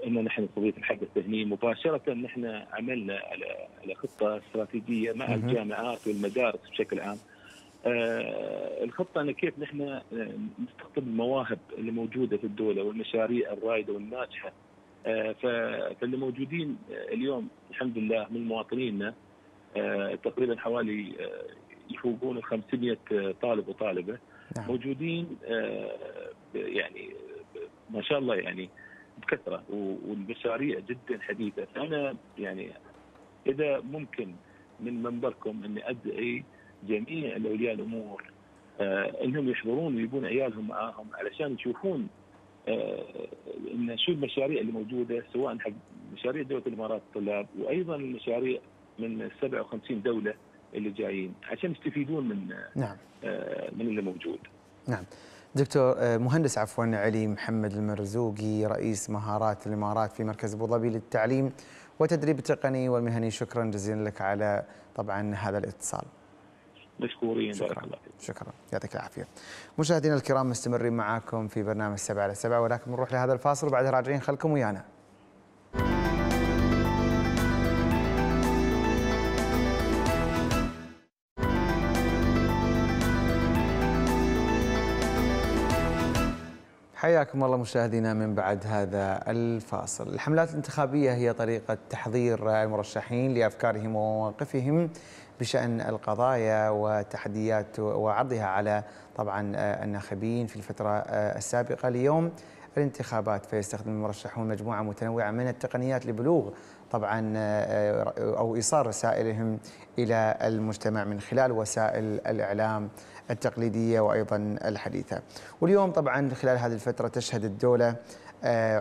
إن نحن قضية الحق الذهني مباشرة نحن عملنا على على خطة استراتيجية مع الجامعات والمدارس بشكل عام. آه الخطة إن كيف نحن نستقطب المواهب اللي موجودة في الدولة والمشاريع الرائده والناجحة. آه فاللي موجودين اليوم الحمد لله من مواطنينا آه تقريبا حوالي يفوقون ال 500 طالب وطالبة نعم. موجودين يعني ما شاء الله يعني بكثرة والمشاريع جدا حديثة فأنا يعني إذا ممكن من منبركم إني أدعي جميع أولياء الأمور آه إنهم يحضرون ويجيبون عيالهم معاهم علشان يشوفون آه إن شو المشاريع اللي موجودة سواء حق مشاريع دولة الإمارات الطلاب وأيضا المشاريع من 57 دولة اللي جايين عشان يستفيدون من نعم آه من اللي موجود. نعم. دكتور مهندس عفوا علي محمد المرزوقي رئيس مهارات الإمارات في مركز أبو ظبي للتعليم والتدريب التقني والمهني شكرا جزيلا لك على طبعا هذا الاتصال. مشكورين شكرا شكرا يعطيك العافية. مشاهدينا الكرام مستمرين معاكم في برنامج سبعة على سبعة ولكن نروح لهذا الفاصل وبعدها راجعين خلكم ويانا. حياكم الله مشاهدينا من بعد هذا الفاصل. الحملات الانتخابية هي طريقة تحضير المرشحين لأفكارهم ومواقفهم بشأن القضايا وتحديات وعرضها على طبعا الناخبين في الفترة السابقة. ليوم الانتخابات فيستخدم المرشحون مجموعة متنوعة من التقنيات لبلوغ طبعا أو إيصال رسائلهم إلى المجتمع من خلال وسائل الإعلام التقليدية وأيضا الحديثة. واليوم طبعا خلال هذه الفترة تشهد الدولة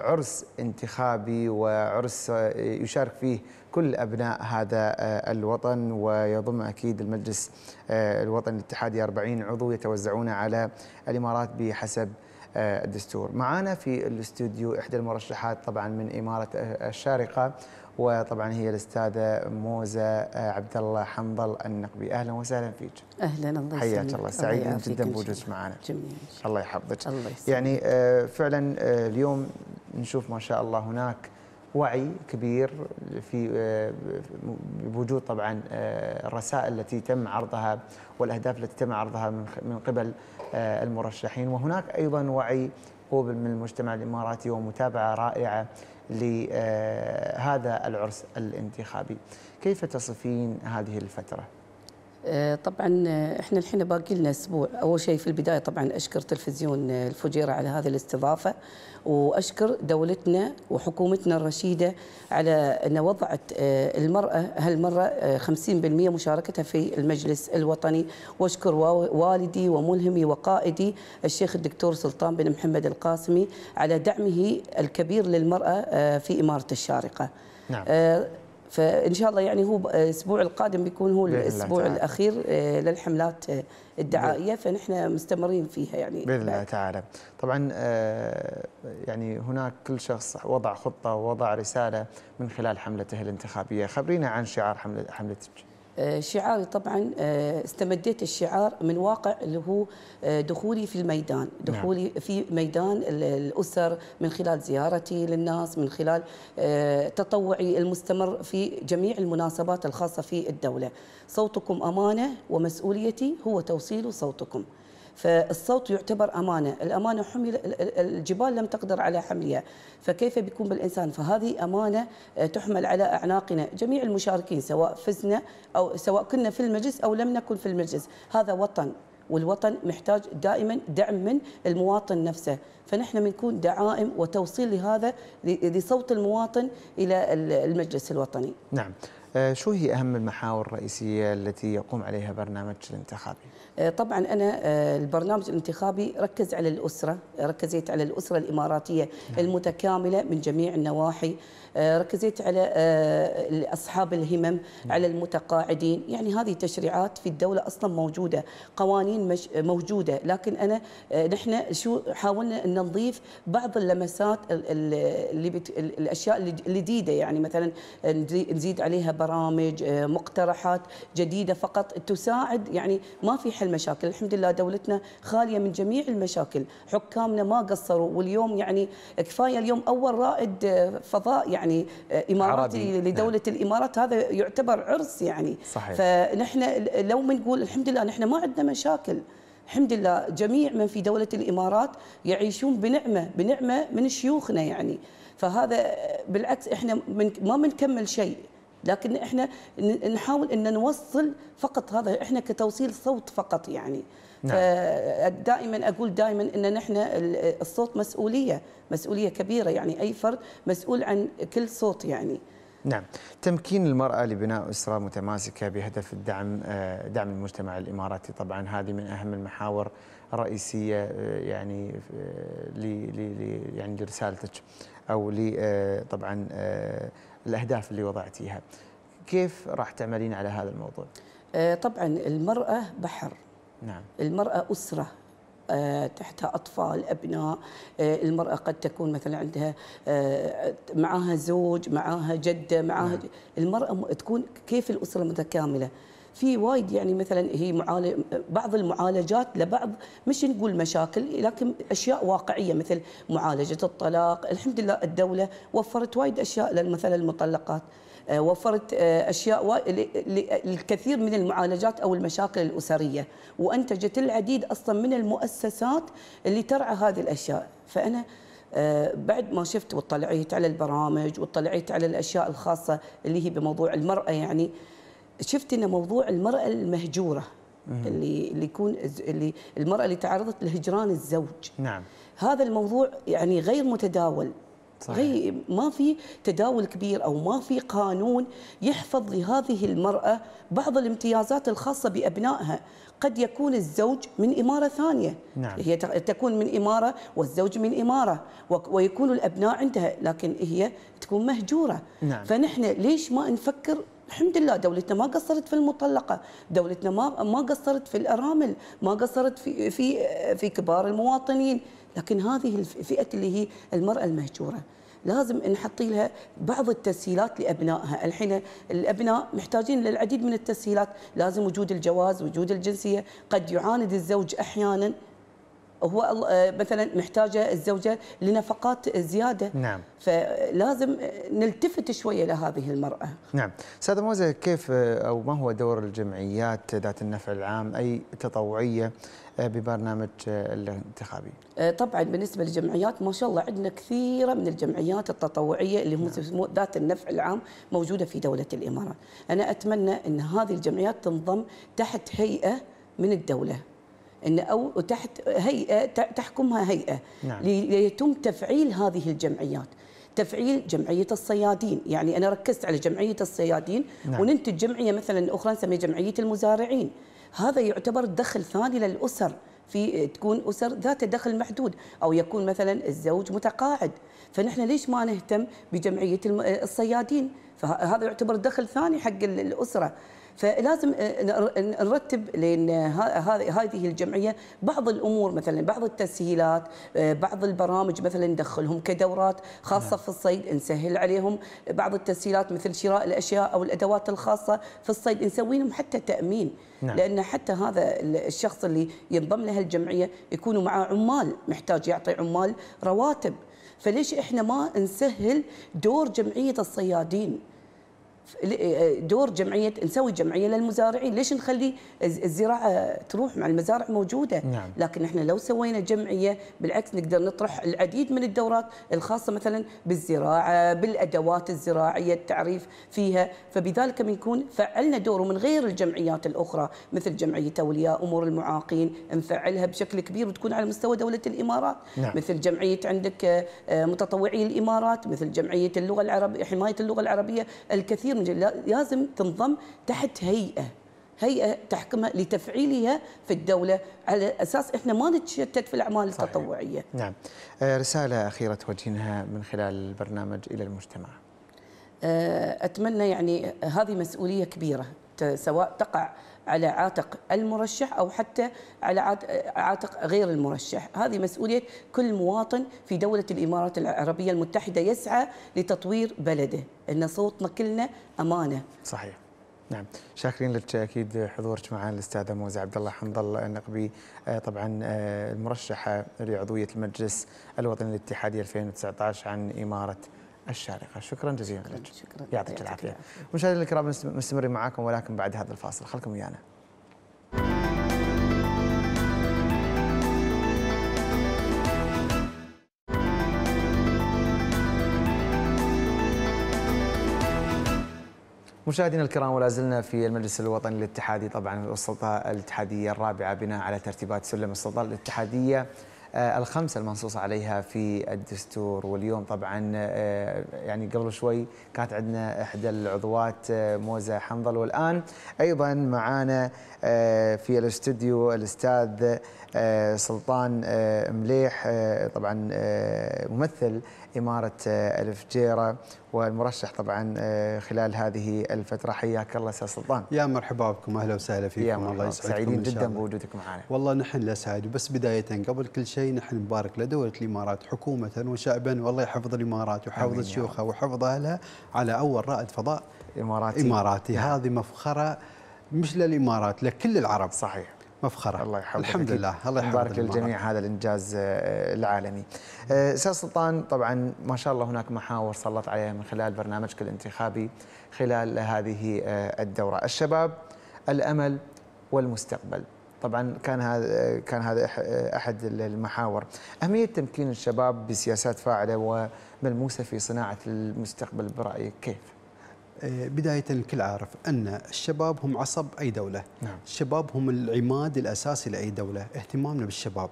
عرس انتخابي وعرس يشارك فيه كل أبناء هذا الوطن ويضم أكيد المجلس الوطني الاتحادي 40 عضو يتوزعون على الإمارات بحسب الدستور. معنا في الاستوديو إحدى المرشحات طبعا من إمارة الشارقة وطبعا هي الأستاذة موزة عبد الله حنظل النقبي. أهلا وسهلا فيك. أهلا الله حياك الله. سعيد جدا بوجودك معنا. جميل. الله يحفظك. الله يعني فعلا اليوم نشوف ما شاء الله هناك وعي كبير في بوجود طبعا الرسائل التي تم عرضها والأهداف التي تم عرضها من قبل المرشحين. وهناك أيضا وعي قوبل من المجتمع الإماراتي ومتابعة رائعة لهذا العرس الانتخابي كيف تصفين هذه الفترة؟ طبعا إحنا الحين باقي لنا أسبوع أول شيء في البداية طبعا أشكر تلفزيون الفجيرة على هذه الاستضافة وأشكر دولتنا وحكومتنا الرشيدة على أن وضعت المرأة هالمرة 50% مشاركتها في المجلس الوطني وأشكر والدي وملهمي وقائدي الشيخ الدكتور سلطان بن محمد القاسمي على دعمه الكبير للمرأة في اماره الشارقة. نعم. فإن شاء الله يعني هو الأسبوع القادم بيكون هو الأسبوع الأخير للحملات الدعائية. فنحن مستمرين فيها يعني. بإذن الله تعالى. طبعا يعني هناك كل شخص وضع خطة ووضع رسالة من خلال حملته الانتخابية. خبرينا عن شعار حمله حملتك شعاري. طبعا استمديت الشعار من واقع اللي هو دخولي في الميدان. دخولي نعم. في ميدان الأسر من خلال زيارتي للناس من خلال تطوعي المستمر في جميع المناسبات الخاصة في الدولة. صوتكم أمانة ومسؤوليتي هو توصيل صوتكم. فالصوت يعتبر أمانة، الأمانة حمل الجبال لم تقدر على حملها، فكيف بيكون بالإنسان؟ فهذه أمانة آه، تحمل على أعناقنا، جميع المشاركين سواء فزنا أو سواء كنا في المجلس أو لم نكن في المجلس، هذا وطن والوطن محتاج دائما دعم من المواطن نفسه. فنحن بنكون دعائم وتوصيل لهذا لصوت المواطن إلى المجلس الوطني. نعم. آه، شو هي أهم المحاور الرئيسية التي يقوم عليها برنامج الانتخابي؟ طبعا أنا آه، البرنامج الانتخابي ركز على الأسرة ركزت على الأسرة الإماراتية نعم. المتكاملة من جميع النواحي آه، ركزت على آه، أصحاب الهمم نعم. على المتقاعدين. يعني هذه تشريعات في الدولة أصلا موجودة قوانين مش موجودة. لكن أنا آه، نحن شو حاولنا أن نضيف بعض اللمسات اللي بت... الأشياء الجديدة يعني مثلا نزيد عليها برامج مقترحات جديدة فقط تساعد. يعني ما في حل مشاكل. الحمد لله دولتنا خالية من جميع المشاكل. حكامنا ما قصروا. واليوم يعني كفاية اليوم أول رائد فضاء يعني يعني إماراتي عربي. لدولة نعم. الإمارات هذا يعتبر عرس يعني صحيح. فنحن لو بنقول الحمد لله نحن ما عندنا مشاكل الحمد لله جميع من في دولة الإمارات يعيشون بنعمة بنعمة من شيوخنا يعني فهذا بالعكس إحنا من ما بنكمل شيء لكن إحنا نحاول إن نوصل فقط هذا إحنا كتوصيل صوت فقط يعني نعم. فدائما أقول دائما إن نحن الصوت مسؤولية مسؤولية كبيرة يعني أي فرد مسؤول عن كل صوت يعني. نعم. تمكين المرأة لبناء أسرة متماسكة بهدف الدعم آه، دعم المجتمع الإماراتي. طبعا هذه من أهم المحاور الرئيسية آه، يعني ل يعني لرسالتك أو ل طبعا الأهداف اللي وضعتيها. كيف راح تعملين على هذا الموضوع؟ طبعا المرأة بحر. نعم. المرأة أسرة آه، تحتها أطفال أبناء آه، المرأة قد تكون مثلا عندها آه، معها زوج معها جدة معها نعم. المرأة تكون كيف الأسرة متكاملة؟ في وايد يعني مثلا هي معالج بعض المعالجات لبعض مش نقول مشاكل لكن أشياء واقعية مثل معالجة الطلاق. الحمد لله الدولة وفرت وايد أشياء مثلا المطلقات. وفرت آه، أشياء الكثير من المعالجات أو المشاكل الأسرية. وأنتجت العديد أصلا من المؤسسات اللي ترعى هذه الأشياء. فأنا آه، بعد ما شفت واطلعيت على البرامج واطلعيت على الأشياء الخاصة اللي هي بموضوع المرأة يعني شفت إن موضوع المرأة المهجورة اللي اللي يكون اللي المرأة اللي تعرضت لهجران الزوج. نعم. هذا الموضوع يعني غير متداول. صحيح. غير ما في تداول كبير أو ما في قانون يحفظ لهذه المرأة بعض الامتيازات الخاصة بأبنائها قد يكون الزوج من إمارة ثانية نعم. هي تكون من إمارة والزوج من إمارة ويكون الأبناء عندها لكن هي تكون مهجورة نعم. فنحن ليش ما نفكر الحمد لله دولتنا ما قصرت في المطلقة، دولتنا ما ما قصرت في الأرامل، ما قصرت في في في كبار المواطنين، لكن هذه الفئة اللي هي المرأة المهجورة. لازم نحط لها بعض التسهيلات لأبنائها، الحين الأبناء محتاجين للعديد من التسهيلات، لازم وجود الجواز، وجود الجنسية، قد يعاند الزوج أحيانا هو آه، مثلا محتاجة الزوجة لنفقات زيادة. نعم. فلازم نلتفت شوية لهذه المرأة. نعم. استاذه موزة كيف آه، أو ما هو دور الجمعيات ذات النفع العام أي تطوعية آه، ببرنامج الانتخابي؟ طبعا بالنسبة للجمعيات ما شاء الله عندنا كثيره من الجمعيات التطوعية اللي هم نعم. ذات النفع العام موجودة في دولة الإمارات. أنا أتمنى إن هذه الجمعيات تنضم تحت هيئة من الدولة. إن أو تحت هيئة تحكمها هيئة. نعم. ليتم تفعيل هذه الجمعيات. تفعيل جمعية الصيادين. يعني أنا ركزت على جمعية الصيادين نعم. وننتج جمعية مثلا أخرى نسميها جمعية المزارعين. هذا يعتبر دخل ثاني للأسر. في تكون أسر ذات دخل محدود أو يكون مثلا الزوج متقاعد. فنحن ليش ما نهتم بجمعية الصيادين؟ فهذا يعتبر دخل ثاني حق الأسرة. فلازم آه، نرتب لأن هذه الجمعية بعض الأمور مثلا بعض التسهيلات آه، بعض البرامج مثلا ندخلهم كدورات خاصة نعم. في الصيد نسهل عليهم بعض التسهيلات مثل شراء الأشياء أو الأدوات الخاصة في الصيد نسوي لهم حتى تأمين نعم. لأن حتى هذا الشخص اللي ينضم له الجمعية يكونوا معاه عمال محتاج يعطي عمال رواتب فليش إحنا ما نسهل دور جمعية الصيادين دور جمعية نسوي جمعية للمزارعين ليش نخلي الزراعة تروح مع المزارع موجودة نعم. لكن إحنا لو سوينا جمعية بالعكس نقدر نطرح العديد من الدورات الخاصة مثلا بالزراعة بالأدوات الزراعية التعريف فيها فبذلك بنكون فعلنا دور ومن غير الجمعيات الأخرى مثل جمعية أولياء أمور المعاقين نفعلها بشكل كبير وتكون على مستوى دولة الإمارات نعم. مثل جمعية عندك متطوعي الإمارات مثل جمعية اللغة العربيه حماية اللغة العربية الكثير من لازم تنضم تحت هيئة هيئة تحكمها لتفعيلها في الدولة على أساس إحنا ما نتشتت في الأعمال صحيح. التطوعية. نعم. رسالة أخيرة توجهينها من خلال البرنامج إلى المجتمع. أتمنى يعني هذه مسؤولية كبيرة سواء تقع على عاتق المرشح أو حتى على عاتق غير المرشح، هذه مسؤولية كل مواطن في دولة الإمارات العربية المتحدة يسعى لتطوير بلده، إن صوتنا كلنا أمانة. صحيح. نعم شاكرين لك أكيد حضورك معنا الاستاذه موزه عبد الله حنظل النقبي طبعا المرشحة لعضوية المجلس الوطني الاتحادي 2019 عن إمارة الشارقة. شكرا جزيلا لك. شكرا يعطيك العافية. مشاهدينا الكرام مستمرين معاكم ولكن بعد هذا الفاصل. خلكم ويانا. مشاهدينا الكرام ولا زلنا في المجلس الوطني الاتحادي. طبعا السلطه الاتحادية الرابعة بناء على ترتيبات سلم السلطات الاتحادية. الخمسة المنصوص عليها في الدستور. واليوم طبعا يعني قبل شوي كانت عندنا إحدى العضوات موزة حنظل. والآن أيضا معانا في الاستوديو الأستاذ سلطان مليح طبعا ممثل إمارة الفجيرة والمرشح طبعا خلال هذه الفترة. حياك الله أستاذ سلطان. يا مرحبا بكم. أهلا وسهلا فيكم. يا الله يسعدكم سعيدين جدا بوجودك معنا والله نحن لسعد وبس بداية قبل كل شيء نحن نبارك لدولة الإمارات حكومة وشعبا. والله يحفظ الإمارات ويحفظ شيوخها ويحفظ أهلها على أول رائد فضاء إماراتي. إماراتي. نعم. هذه مفخرة مش للإمارات لكل العرب. صحيح. مفخرة. الله يحفظك. الحمد لله الله يحفظ مبارك للجميع هذا الإنجاز العالمي. أستاذ سلطان طبعا ما شاء الله هناك محاور سلط عليها من خلال برنامجك الانتخابي خلال هذه الدورة. الشباب الأمل والمستقبل. طبعا كان هذا كان هذا أحد المحاور. أهمية تمكين الشباب بسياسات فاعلة وملموسة في صناعة المستقبل برأيك كيف؟ بداية الكل عارف أن الشباب هم عصب أي دولة نعم. الشباب هم العماد الأساسي لأي دولة اهتمامنا بالشباب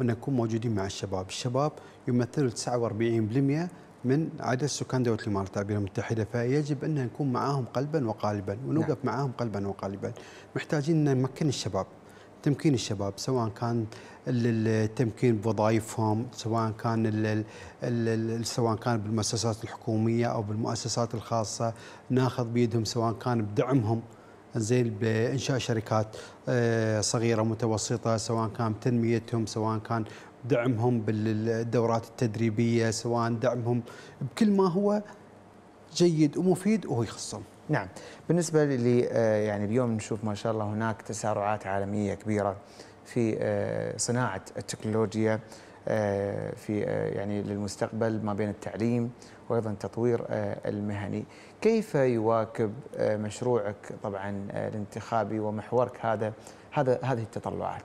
وأن نكون موجودين مع الشباب الشباب يمثلوا 49% من عدد سكان دولة الإمارات العربية المتحدة فيجب أن نكون معاهم قلبا وقالبا ونوقف نعم. معاهم قلبا وقالبا محتاجين أن نمكن الشباب تمكين الشباب سواء كان التمكين بوظائفهم سواء كان سواء كان بالمؤسسات الحكومية أو بالمؤسسات الخاصة ناخذ بيدهم سواء كان بدعمهم. زين بإنشاء شركات صغيرة متوسطة سواء كان بتنميتهم سواء كان دعمهم بالدورات التدريبية سواء دعمهم بكل ما هو جيد ومفيد وهو يخصهم. نعم. بالنسبة لي يعني اليوم نشوف ما شاء الله هناك تسارعات عالمية كبيرة. في صناعة التكنولوجيا في يعني للمستقبل ما بين التعليم وأيضا تطوير المهني. كيف يواكب مشروعك طبعا الانتخابي ومحورك هذا هذا هذه التطلعات؟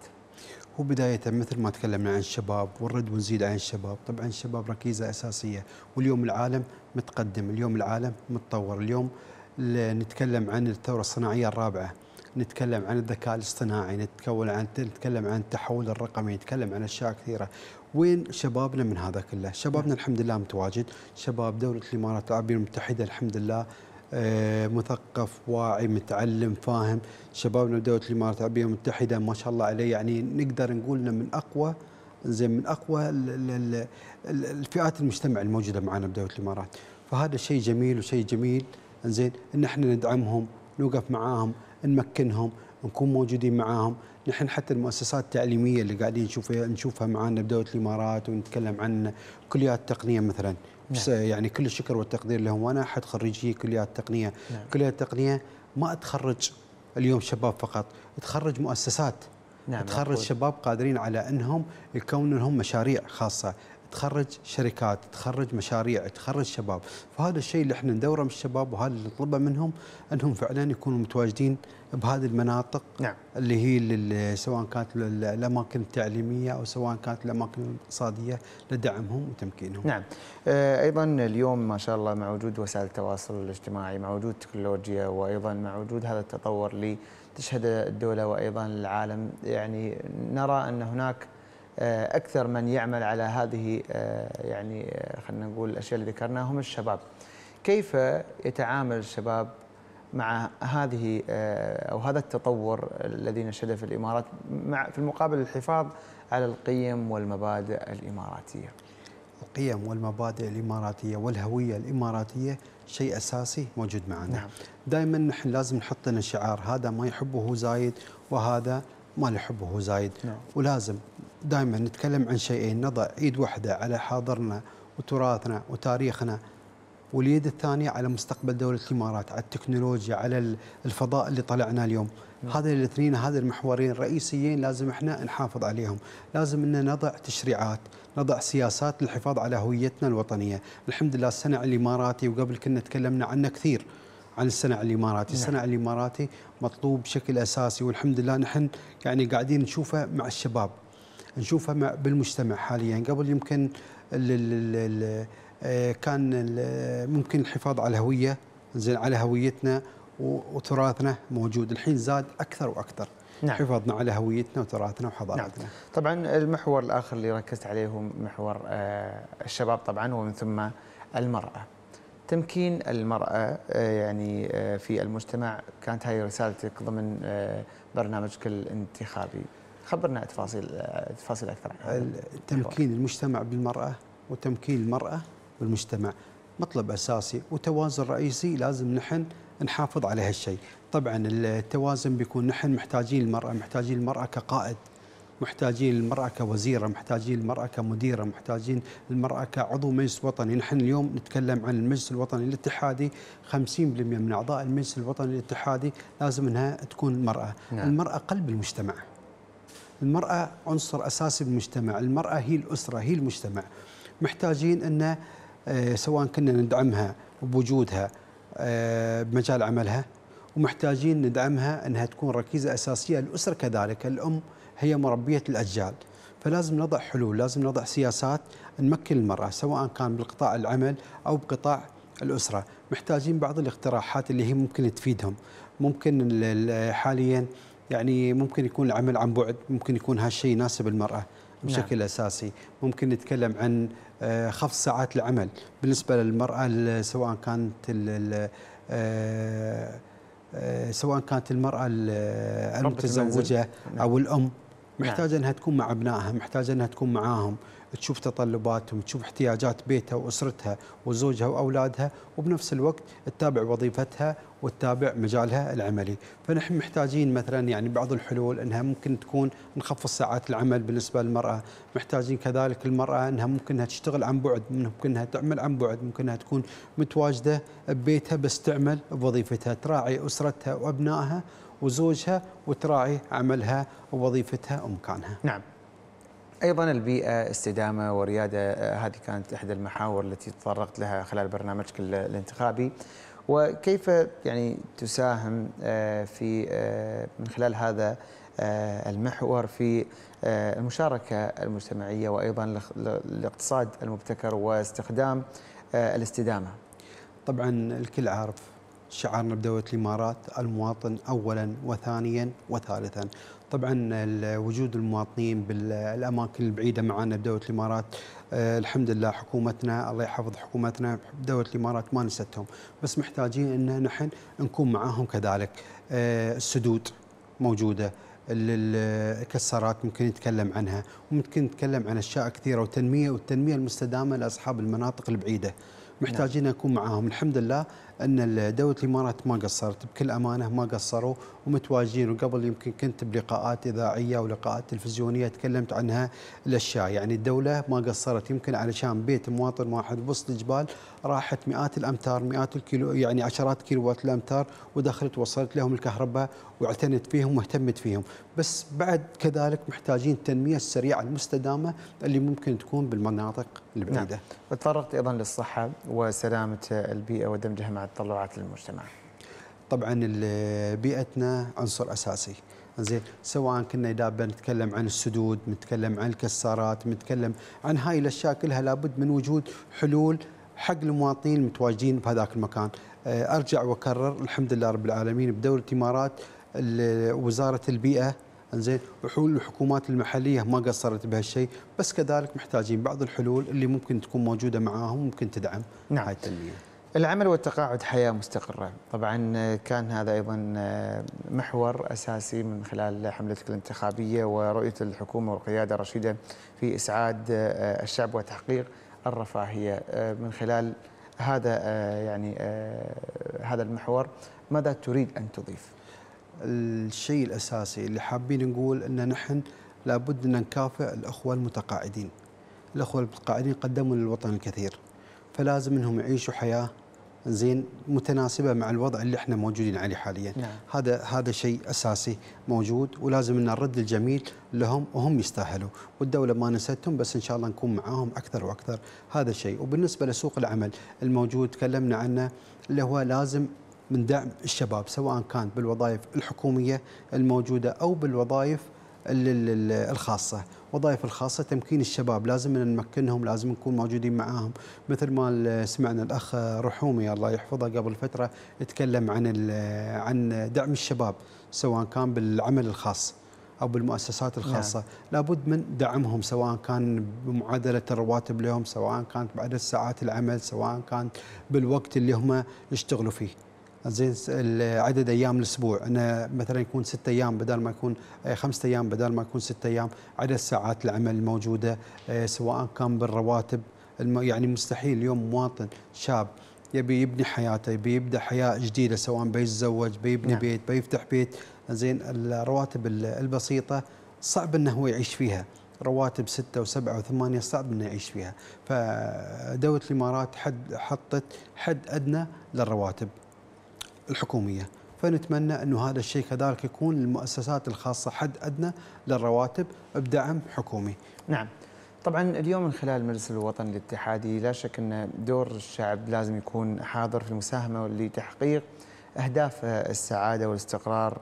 هو بداية مثل ما تكلمنا عن الشباب ونرد ونزيد عن الشباب. طبعا الشباب ركيزة أساسية واليوم العالم متقدم اليوم العالم متطور. اليوم نتكلم عن الثورة الصناعية الرابعة. نتكلم عن الذكاء الاصطناعي نتكلم عن نتكلم عن التحول الرقمي نتكلم عن أشياء كثيرة. وين شبابنا من هذا كله؟ شبابنا الحمد لله متواجد. شباب دولة الإمارات العربية المتحدة الحمد لله مثقف واعي متعلم فاهم. شبابنا بدوله الإمارات العربية المتحدة ما شاء الله عليه يعني نقدر نقول من أقوى زين من أقوى الفئات المجتمع الموجودة معنا بدوله الإمارات. فهذا شيء جميل وشيء جميل. زين إن إحنا ندعمهم نوقف معاهم نمكنهم نكون موجودين معاهم نحن حتى المؤسسات التعليمية اللي قاعدين نشوفها نشوفها معنا بدولة الإمارات ونتكلم عن كليات تقنية مثلا نعم. يعني كل الشكر والتقدير لهم وأنا أحد خريجي كليات تقنية نعم. كليات تقنية ما تخرج اليوم شباب فقط تخرج مؤسسات نعم تخرج. شباب قادرين على إنهم يكونوا لهم مشاريع خاصة تخرج شركات تخرج مشاريع تخرج شباب فهذا الشيء اللي إحنا ندوره من الشباب وهذا اللي نطلبه منهم إنهم فعلا يكونوا متواجدين بهذه المناطق نعم. اللي هي سواء كانت الاماكن التعليمية أو سواء كانت الأماكن الاقتصادية لدعمهم وتمكينهم. نعم. آه، أيضا اليوم ما شاء الله مع وجود وسائل التواصل الاجتماعي مع وجود التكنولوجيا وأيضا مع وجود هذا التطور اللي تشهد الدولة وأيضا العالم يعني نرى أن هناك أكثر من يعمل على هذه آه، يعني خلينا نقول الأشياء اللي ذكرناها هم الشباب. كيف يتعامل الشباب مع هذه أو هذا التطور الذي نشهده في الإمارات مع في المقابل الحفاظ على القيم والمبادئ الإماراتية. القيم والمبادئ الإماراتية والهوية الإماراتية شيء أساسي موجود معنا. نعم. دائما نحن لازم نحط لنا شعار هذا ما يحبه زايد وهذا ما يحبه زايد. نعم. ولازم دائما نتكلم عن شيئين نضع إيد واحدة على حاضرنا وتراثنا وتاريخنا واليد الثانية على مستقبل دولة الإمارات على التكنولوجيا على الفضاء اللي طلعنا اليوم. هذا الاثنين هذا المحورين الرئيسيين لازم إحنا نحافظ عليهم. لازم ان نضع تشريعات نضع سياسات للحفاظ على هويتنا الوطنية. الحمد لله السنع الإماراتي وقبل كنا تكلمنا عنه كثير عن السنع الإماراتي، نعم. السنع الإماراتي مطلوب بشكل أساسي والحمد لله نحن يعني قاعدين نشوفه مع الشباب. نشوفه مع بالمجتمع حاليا. قبل يمكن آه، كان ممكن الحفاظ على الهوية زين على هويتنا وتراثنا موجود. الحين زاد أكثر وأكثر نعم. حفاظنا على هويتنا وتراثنا وحضارتنا. نعم. طبعا المحور الآخر اللي ركزت عليه هو محور آه، الشباب طبعا ومن ثم المرأة. تمكين المرأة آه، يعني في المجتمع كانت هاي رسالتك ضمن برنامجك الانتخابي. خبرنا تفاصيل تفاصيل أكثر عن تمكين المجتمع بالمرأة وتمكين المرأة بالمجتمع مطلب أساسي وتوازن رئيسي لازم نحن نحافظ على هالشيء. طبعا التوازن بيكون نحن محتاجين المرأة محتاجين المرأة كقائد محتاجين المرأة كوزيرة محتاجين المرأة كمديرة محتاجين المرأة كعضو مجلس وطني. نحن اليوم نتكلم عن المجلس الوطني الاتحادي 50% من أعضاء المجلس الوطني الاتحادي لازم أنها تكون مرأة. نعم. المرأة قلب المجتمع. المرأة عنصر أساسي بالمجتمع المرأة هي الأسرة هي المجتمع. محتاجين أن آه، سواء كنا ندعمها بوجودها آه، بمجال عملها ومحتاجين ندعمها أنها تكون ركيزة أساسية الأسرة كذلك. الأم هي مربية الأجيال. فلازم نضع حلول لازم نضع سياسات نمكن المرأة سواء كان بالقطاع العمل أو بقطاع الأسرة. محتاجين بعض الاقتراحات اللي هي ممكن تفيدهم. ممكن حاليا يعني ممكن يكون العمل عن بعد ممكن يكون هالشيء يناسب المرأة بشكل نعم. أساسي ممكن نتكلم عن آه، خفض ساعات العمل بالنسبة للمرأة سواء كانت ال آه، آه، سواء كانت المرأة المتزوجة نعم. أو الأم محتاجة نعم. أنها تكون مع أبنائها محتاجة أنها تكون معاهم تشوف تطلباتهم تشوف احتياجات بيتها وأسرتها وزوجها وأولادها وبنفس الوقت تتابع وظيفتها وتتابع مجالها العملي. فنحن محتاجين مثلا يعني بعض الحلول أنها ممكن تكون نخفض ساعات العمل بالنسبة للمرأة. محتاجين كذلك المرأة أنها ممكن أنها تشتغل عن بعد ممكن أنها تعمل عن بعد ممكن أنها تكون متواجدة ببيتها بس تعمل بوظيفتها تراعي أسرتها وأبنائها وزوجها وتراعي عملها ووظيفتها ومكانها. نعم. أيضا البيئة استدامة وريادة آه، هذه كانت إحدى المحاور التي تطرقت لها خلال برنامجك الانتخابي وكيف يعني تساهم آه، في آه، من خلال هذا المحور في المشاركة المجتمعية وأيضا الاقتصاد المبتكر واستخدام الاستدامة. طبعا الكل عارف شعارنا بدولة الإمارات المواطن أولا وثانيا وثالثا طبعا وجود المواطنين بالأماكن البعيدة معنا بدولة الإمارات آه، الحمد لله حكومتنا الله يحفظ حكومتنا بدوله الإمارات ما نستهم بس محتاجين إن نحن نكون معاهم كذلك. آه، السدود موجودة الكسرات ممكن نتكلم عنها وممكن نتكلم عن أشياء كثيرة وتنميه والتنمية المستدامة لأصحاب المناطق البعيدة. محتاجين نكون معاهم الحمد لله. أن دولة الإمارات ما قصرت بكل أمانة ما قصروا ومتواجدين. وقبل يمكن كنت بلقاءات إذاعية ولقاءات تلفزيونية تكلمت عنها الأشياء. يعني الدولة ما قصرت يمكن علشان بيت مواطن واحد بوسط الجبال راحت مئات الأمتار مئات الكيلو يعني عشرات كيلوات الأمتار ودخلت وصلت لهم الكهرباء واعتنت فيهم واهتمت فيهم. بس بعد كذلك محتاجين التنمية السريعة المستدامة اللي ممكن تكون بالمناطق البعيدة. نعم. وتطرقت أيضا للصحة وسلامة البيئة ودمجها مع تطلعات المجتمع طبعا بيئتنا عنصر أساسي. زين سواء كنا اذا نتكلم عن السدود نتكلم عن الكسارات نتكلم عن هاي الأشياء كلها لابد من وجود حلول حق المواطنين المتواجدين بهذاك المكان. أرجع وأكرر الحمد لله رب العالمين بدوله الامارات وزارة البيئة زين وحلول الحكومات المحلية ما قصرت بهالشيء بس كذلك محتاجين بعض الحلول اللي ممكن تكون موجودة معاهم ممكن تدعم نعم. هاي التنمية. العمل والتقاعد حياة مستقرة. طبعا كان هذا أيضا محور أساسي من خلال حملتك الانتخابية ورؤية الحكومة والقيادة الرشيدة في إسعاد الشعب وتحقيق الرفاهية. من خلال هذا يعني هذا المحور ماذا تريد أن تضيف؟ الشيء الأساسي اللي حابين نقول أن نحن لابد أن نكافئ الأخوة المتقاعدين. الأخوة المتقاعدين قدموا للوطن الكثير فلازم أنهم يعيشوا حياة زين متناسبة مع الوضع اللي إحنا موجودين عليه حاليا. نعم. هذا هذا شيء أساسي موجود ولازم إن نرد الجميل لهم وهم يستاهلوا. والدولة ما نستهم بس إن شاء الله نكون معاهم أكثر وأكثر. هذا الشيء وبالنسبة لسوق العمل الموجود تكلمنا عنه اللي هو لازم من دعم الشباب سواء كان بالوظائف الحكومية الموجودة أو بالوظائف الخاصة. وظائف الخاصة تمكين الشباب لازم نمكنهم لازم نكون موجودين معاهم. مثل ما سمعنا الأخ رحومي الله يحفظه قبل فترة يتكلم عن عن دعم الشباب سواء كان بالعمل الخاص أو بالمؤسسات الخاصة. نعم. لابد من دعمهم سواء كان بمعادلة الرواتب لهم سواء كانت بعدد ساعات العمل سواء كانت بالوقت اللي هم يشتغلوا فيه. زين عدد أيام الأسبوع. انه مثلا يكون ست أيام بدل ما يكون خمسة أيام بدل ما يكون ست أيام. عدد ساعات العمل الموجودة سواء كان بالرواتب يعني مستحيل اليوم مواطن شاب يبي يبني حياته يبي يبدأ حياة جديدة سواء بيتزوج بيبني نعم. بيت بيفتح بيت. زين الرواتب البسيطة صعب إنه هو يعيش فيها. رواتب ستة وسبعة وثمانية صعب إنه يعيش فيها. فدولة الإمارات حد حطت حد أدنى للرواتب. الحكومية فنتمنى انه هذا الشيء كذلك يكون للمؤسسات الخاصة حد أدنى للرواتب بدعم حكومي. نعم. طبعا اليوم من خلال مجلس الوطني الاتحادي لا شك أن دور الشعب لازم يكون حاضر في المساهمة لتحقيق أهداف السعادة والاستقرار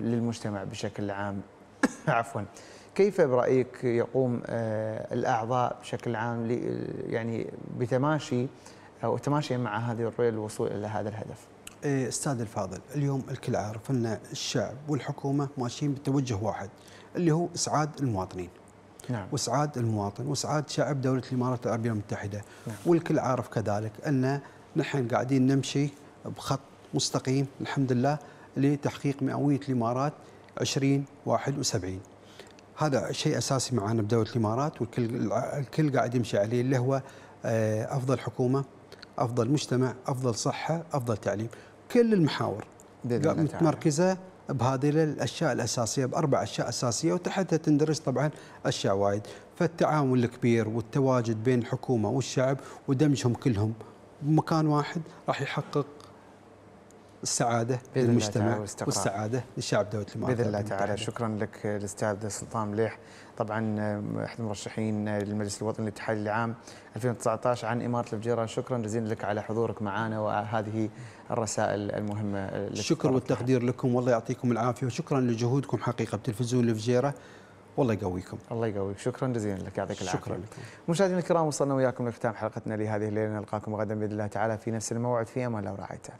للمجتمع بشكل عام. عفوا. كيف برأيك يقوم الأعضاء بشكل عام يعني بتماشي أو تماشيا مع هذه الرؤية للوصول إلى هذا الهدف؟ أستاذ الفاضل اليوم الكل عارف أن الشعب والحكومة ماشيين بتوجه واحد اللي هو إسعاد المواطنين نعم. وإسعاد المواطن وإسعاد شعب دولة الإمارات العربية المتحدة نعم. والكل عارف كذلك أن نحن قاعدين نمشي بخط مستقيم الحمد لله لتحقيق مئوية الإمارات 2071 هذا شيء أساسي معنا بدولة الإمارات والكل الكل قاعد يمشي عليه اللي هو أفضل حكومة أفضل مجتمع أفضل صحة أفضل تعليم كل المحاور متمركزة بهذه الأشياء الأساسية بأربع أشياء أساسية وتحتها تندرج طبعا أشياء وايد. فالتعاون الكبير والتواجد بين الحكومة والشعب ودمجهم كلهم. بمكان واحد راح يحقق السعادة للمجتمع والسعادة لشعب دولة الامارات بإذن الله تعالى. شكرا لك الأستاذ سلطان مليح. طبعا أحد المرشحين للمجلس الوطني الاتحادي لعام 2019 عن إمارة الفجيره شكرا جزيلا لك على حضورك معنا وهذه الرسائل المهمة الشكر والتقدير لكم والله يعطيكم العافية. وشكرا لجهودكم حقيقة بتلفزيون الفجيرة. والله يقويكم. الله يقويك. شكرا جزيلا لك. يعطيك العافية. شكرا لكم. مشاهدينا الكرام وصلنا وياكم لختام حلقتنا لهذه الليلة. نلقاكم غدا بإذن الله تعالى في نفس الموعد. في أمان الله ورعايته.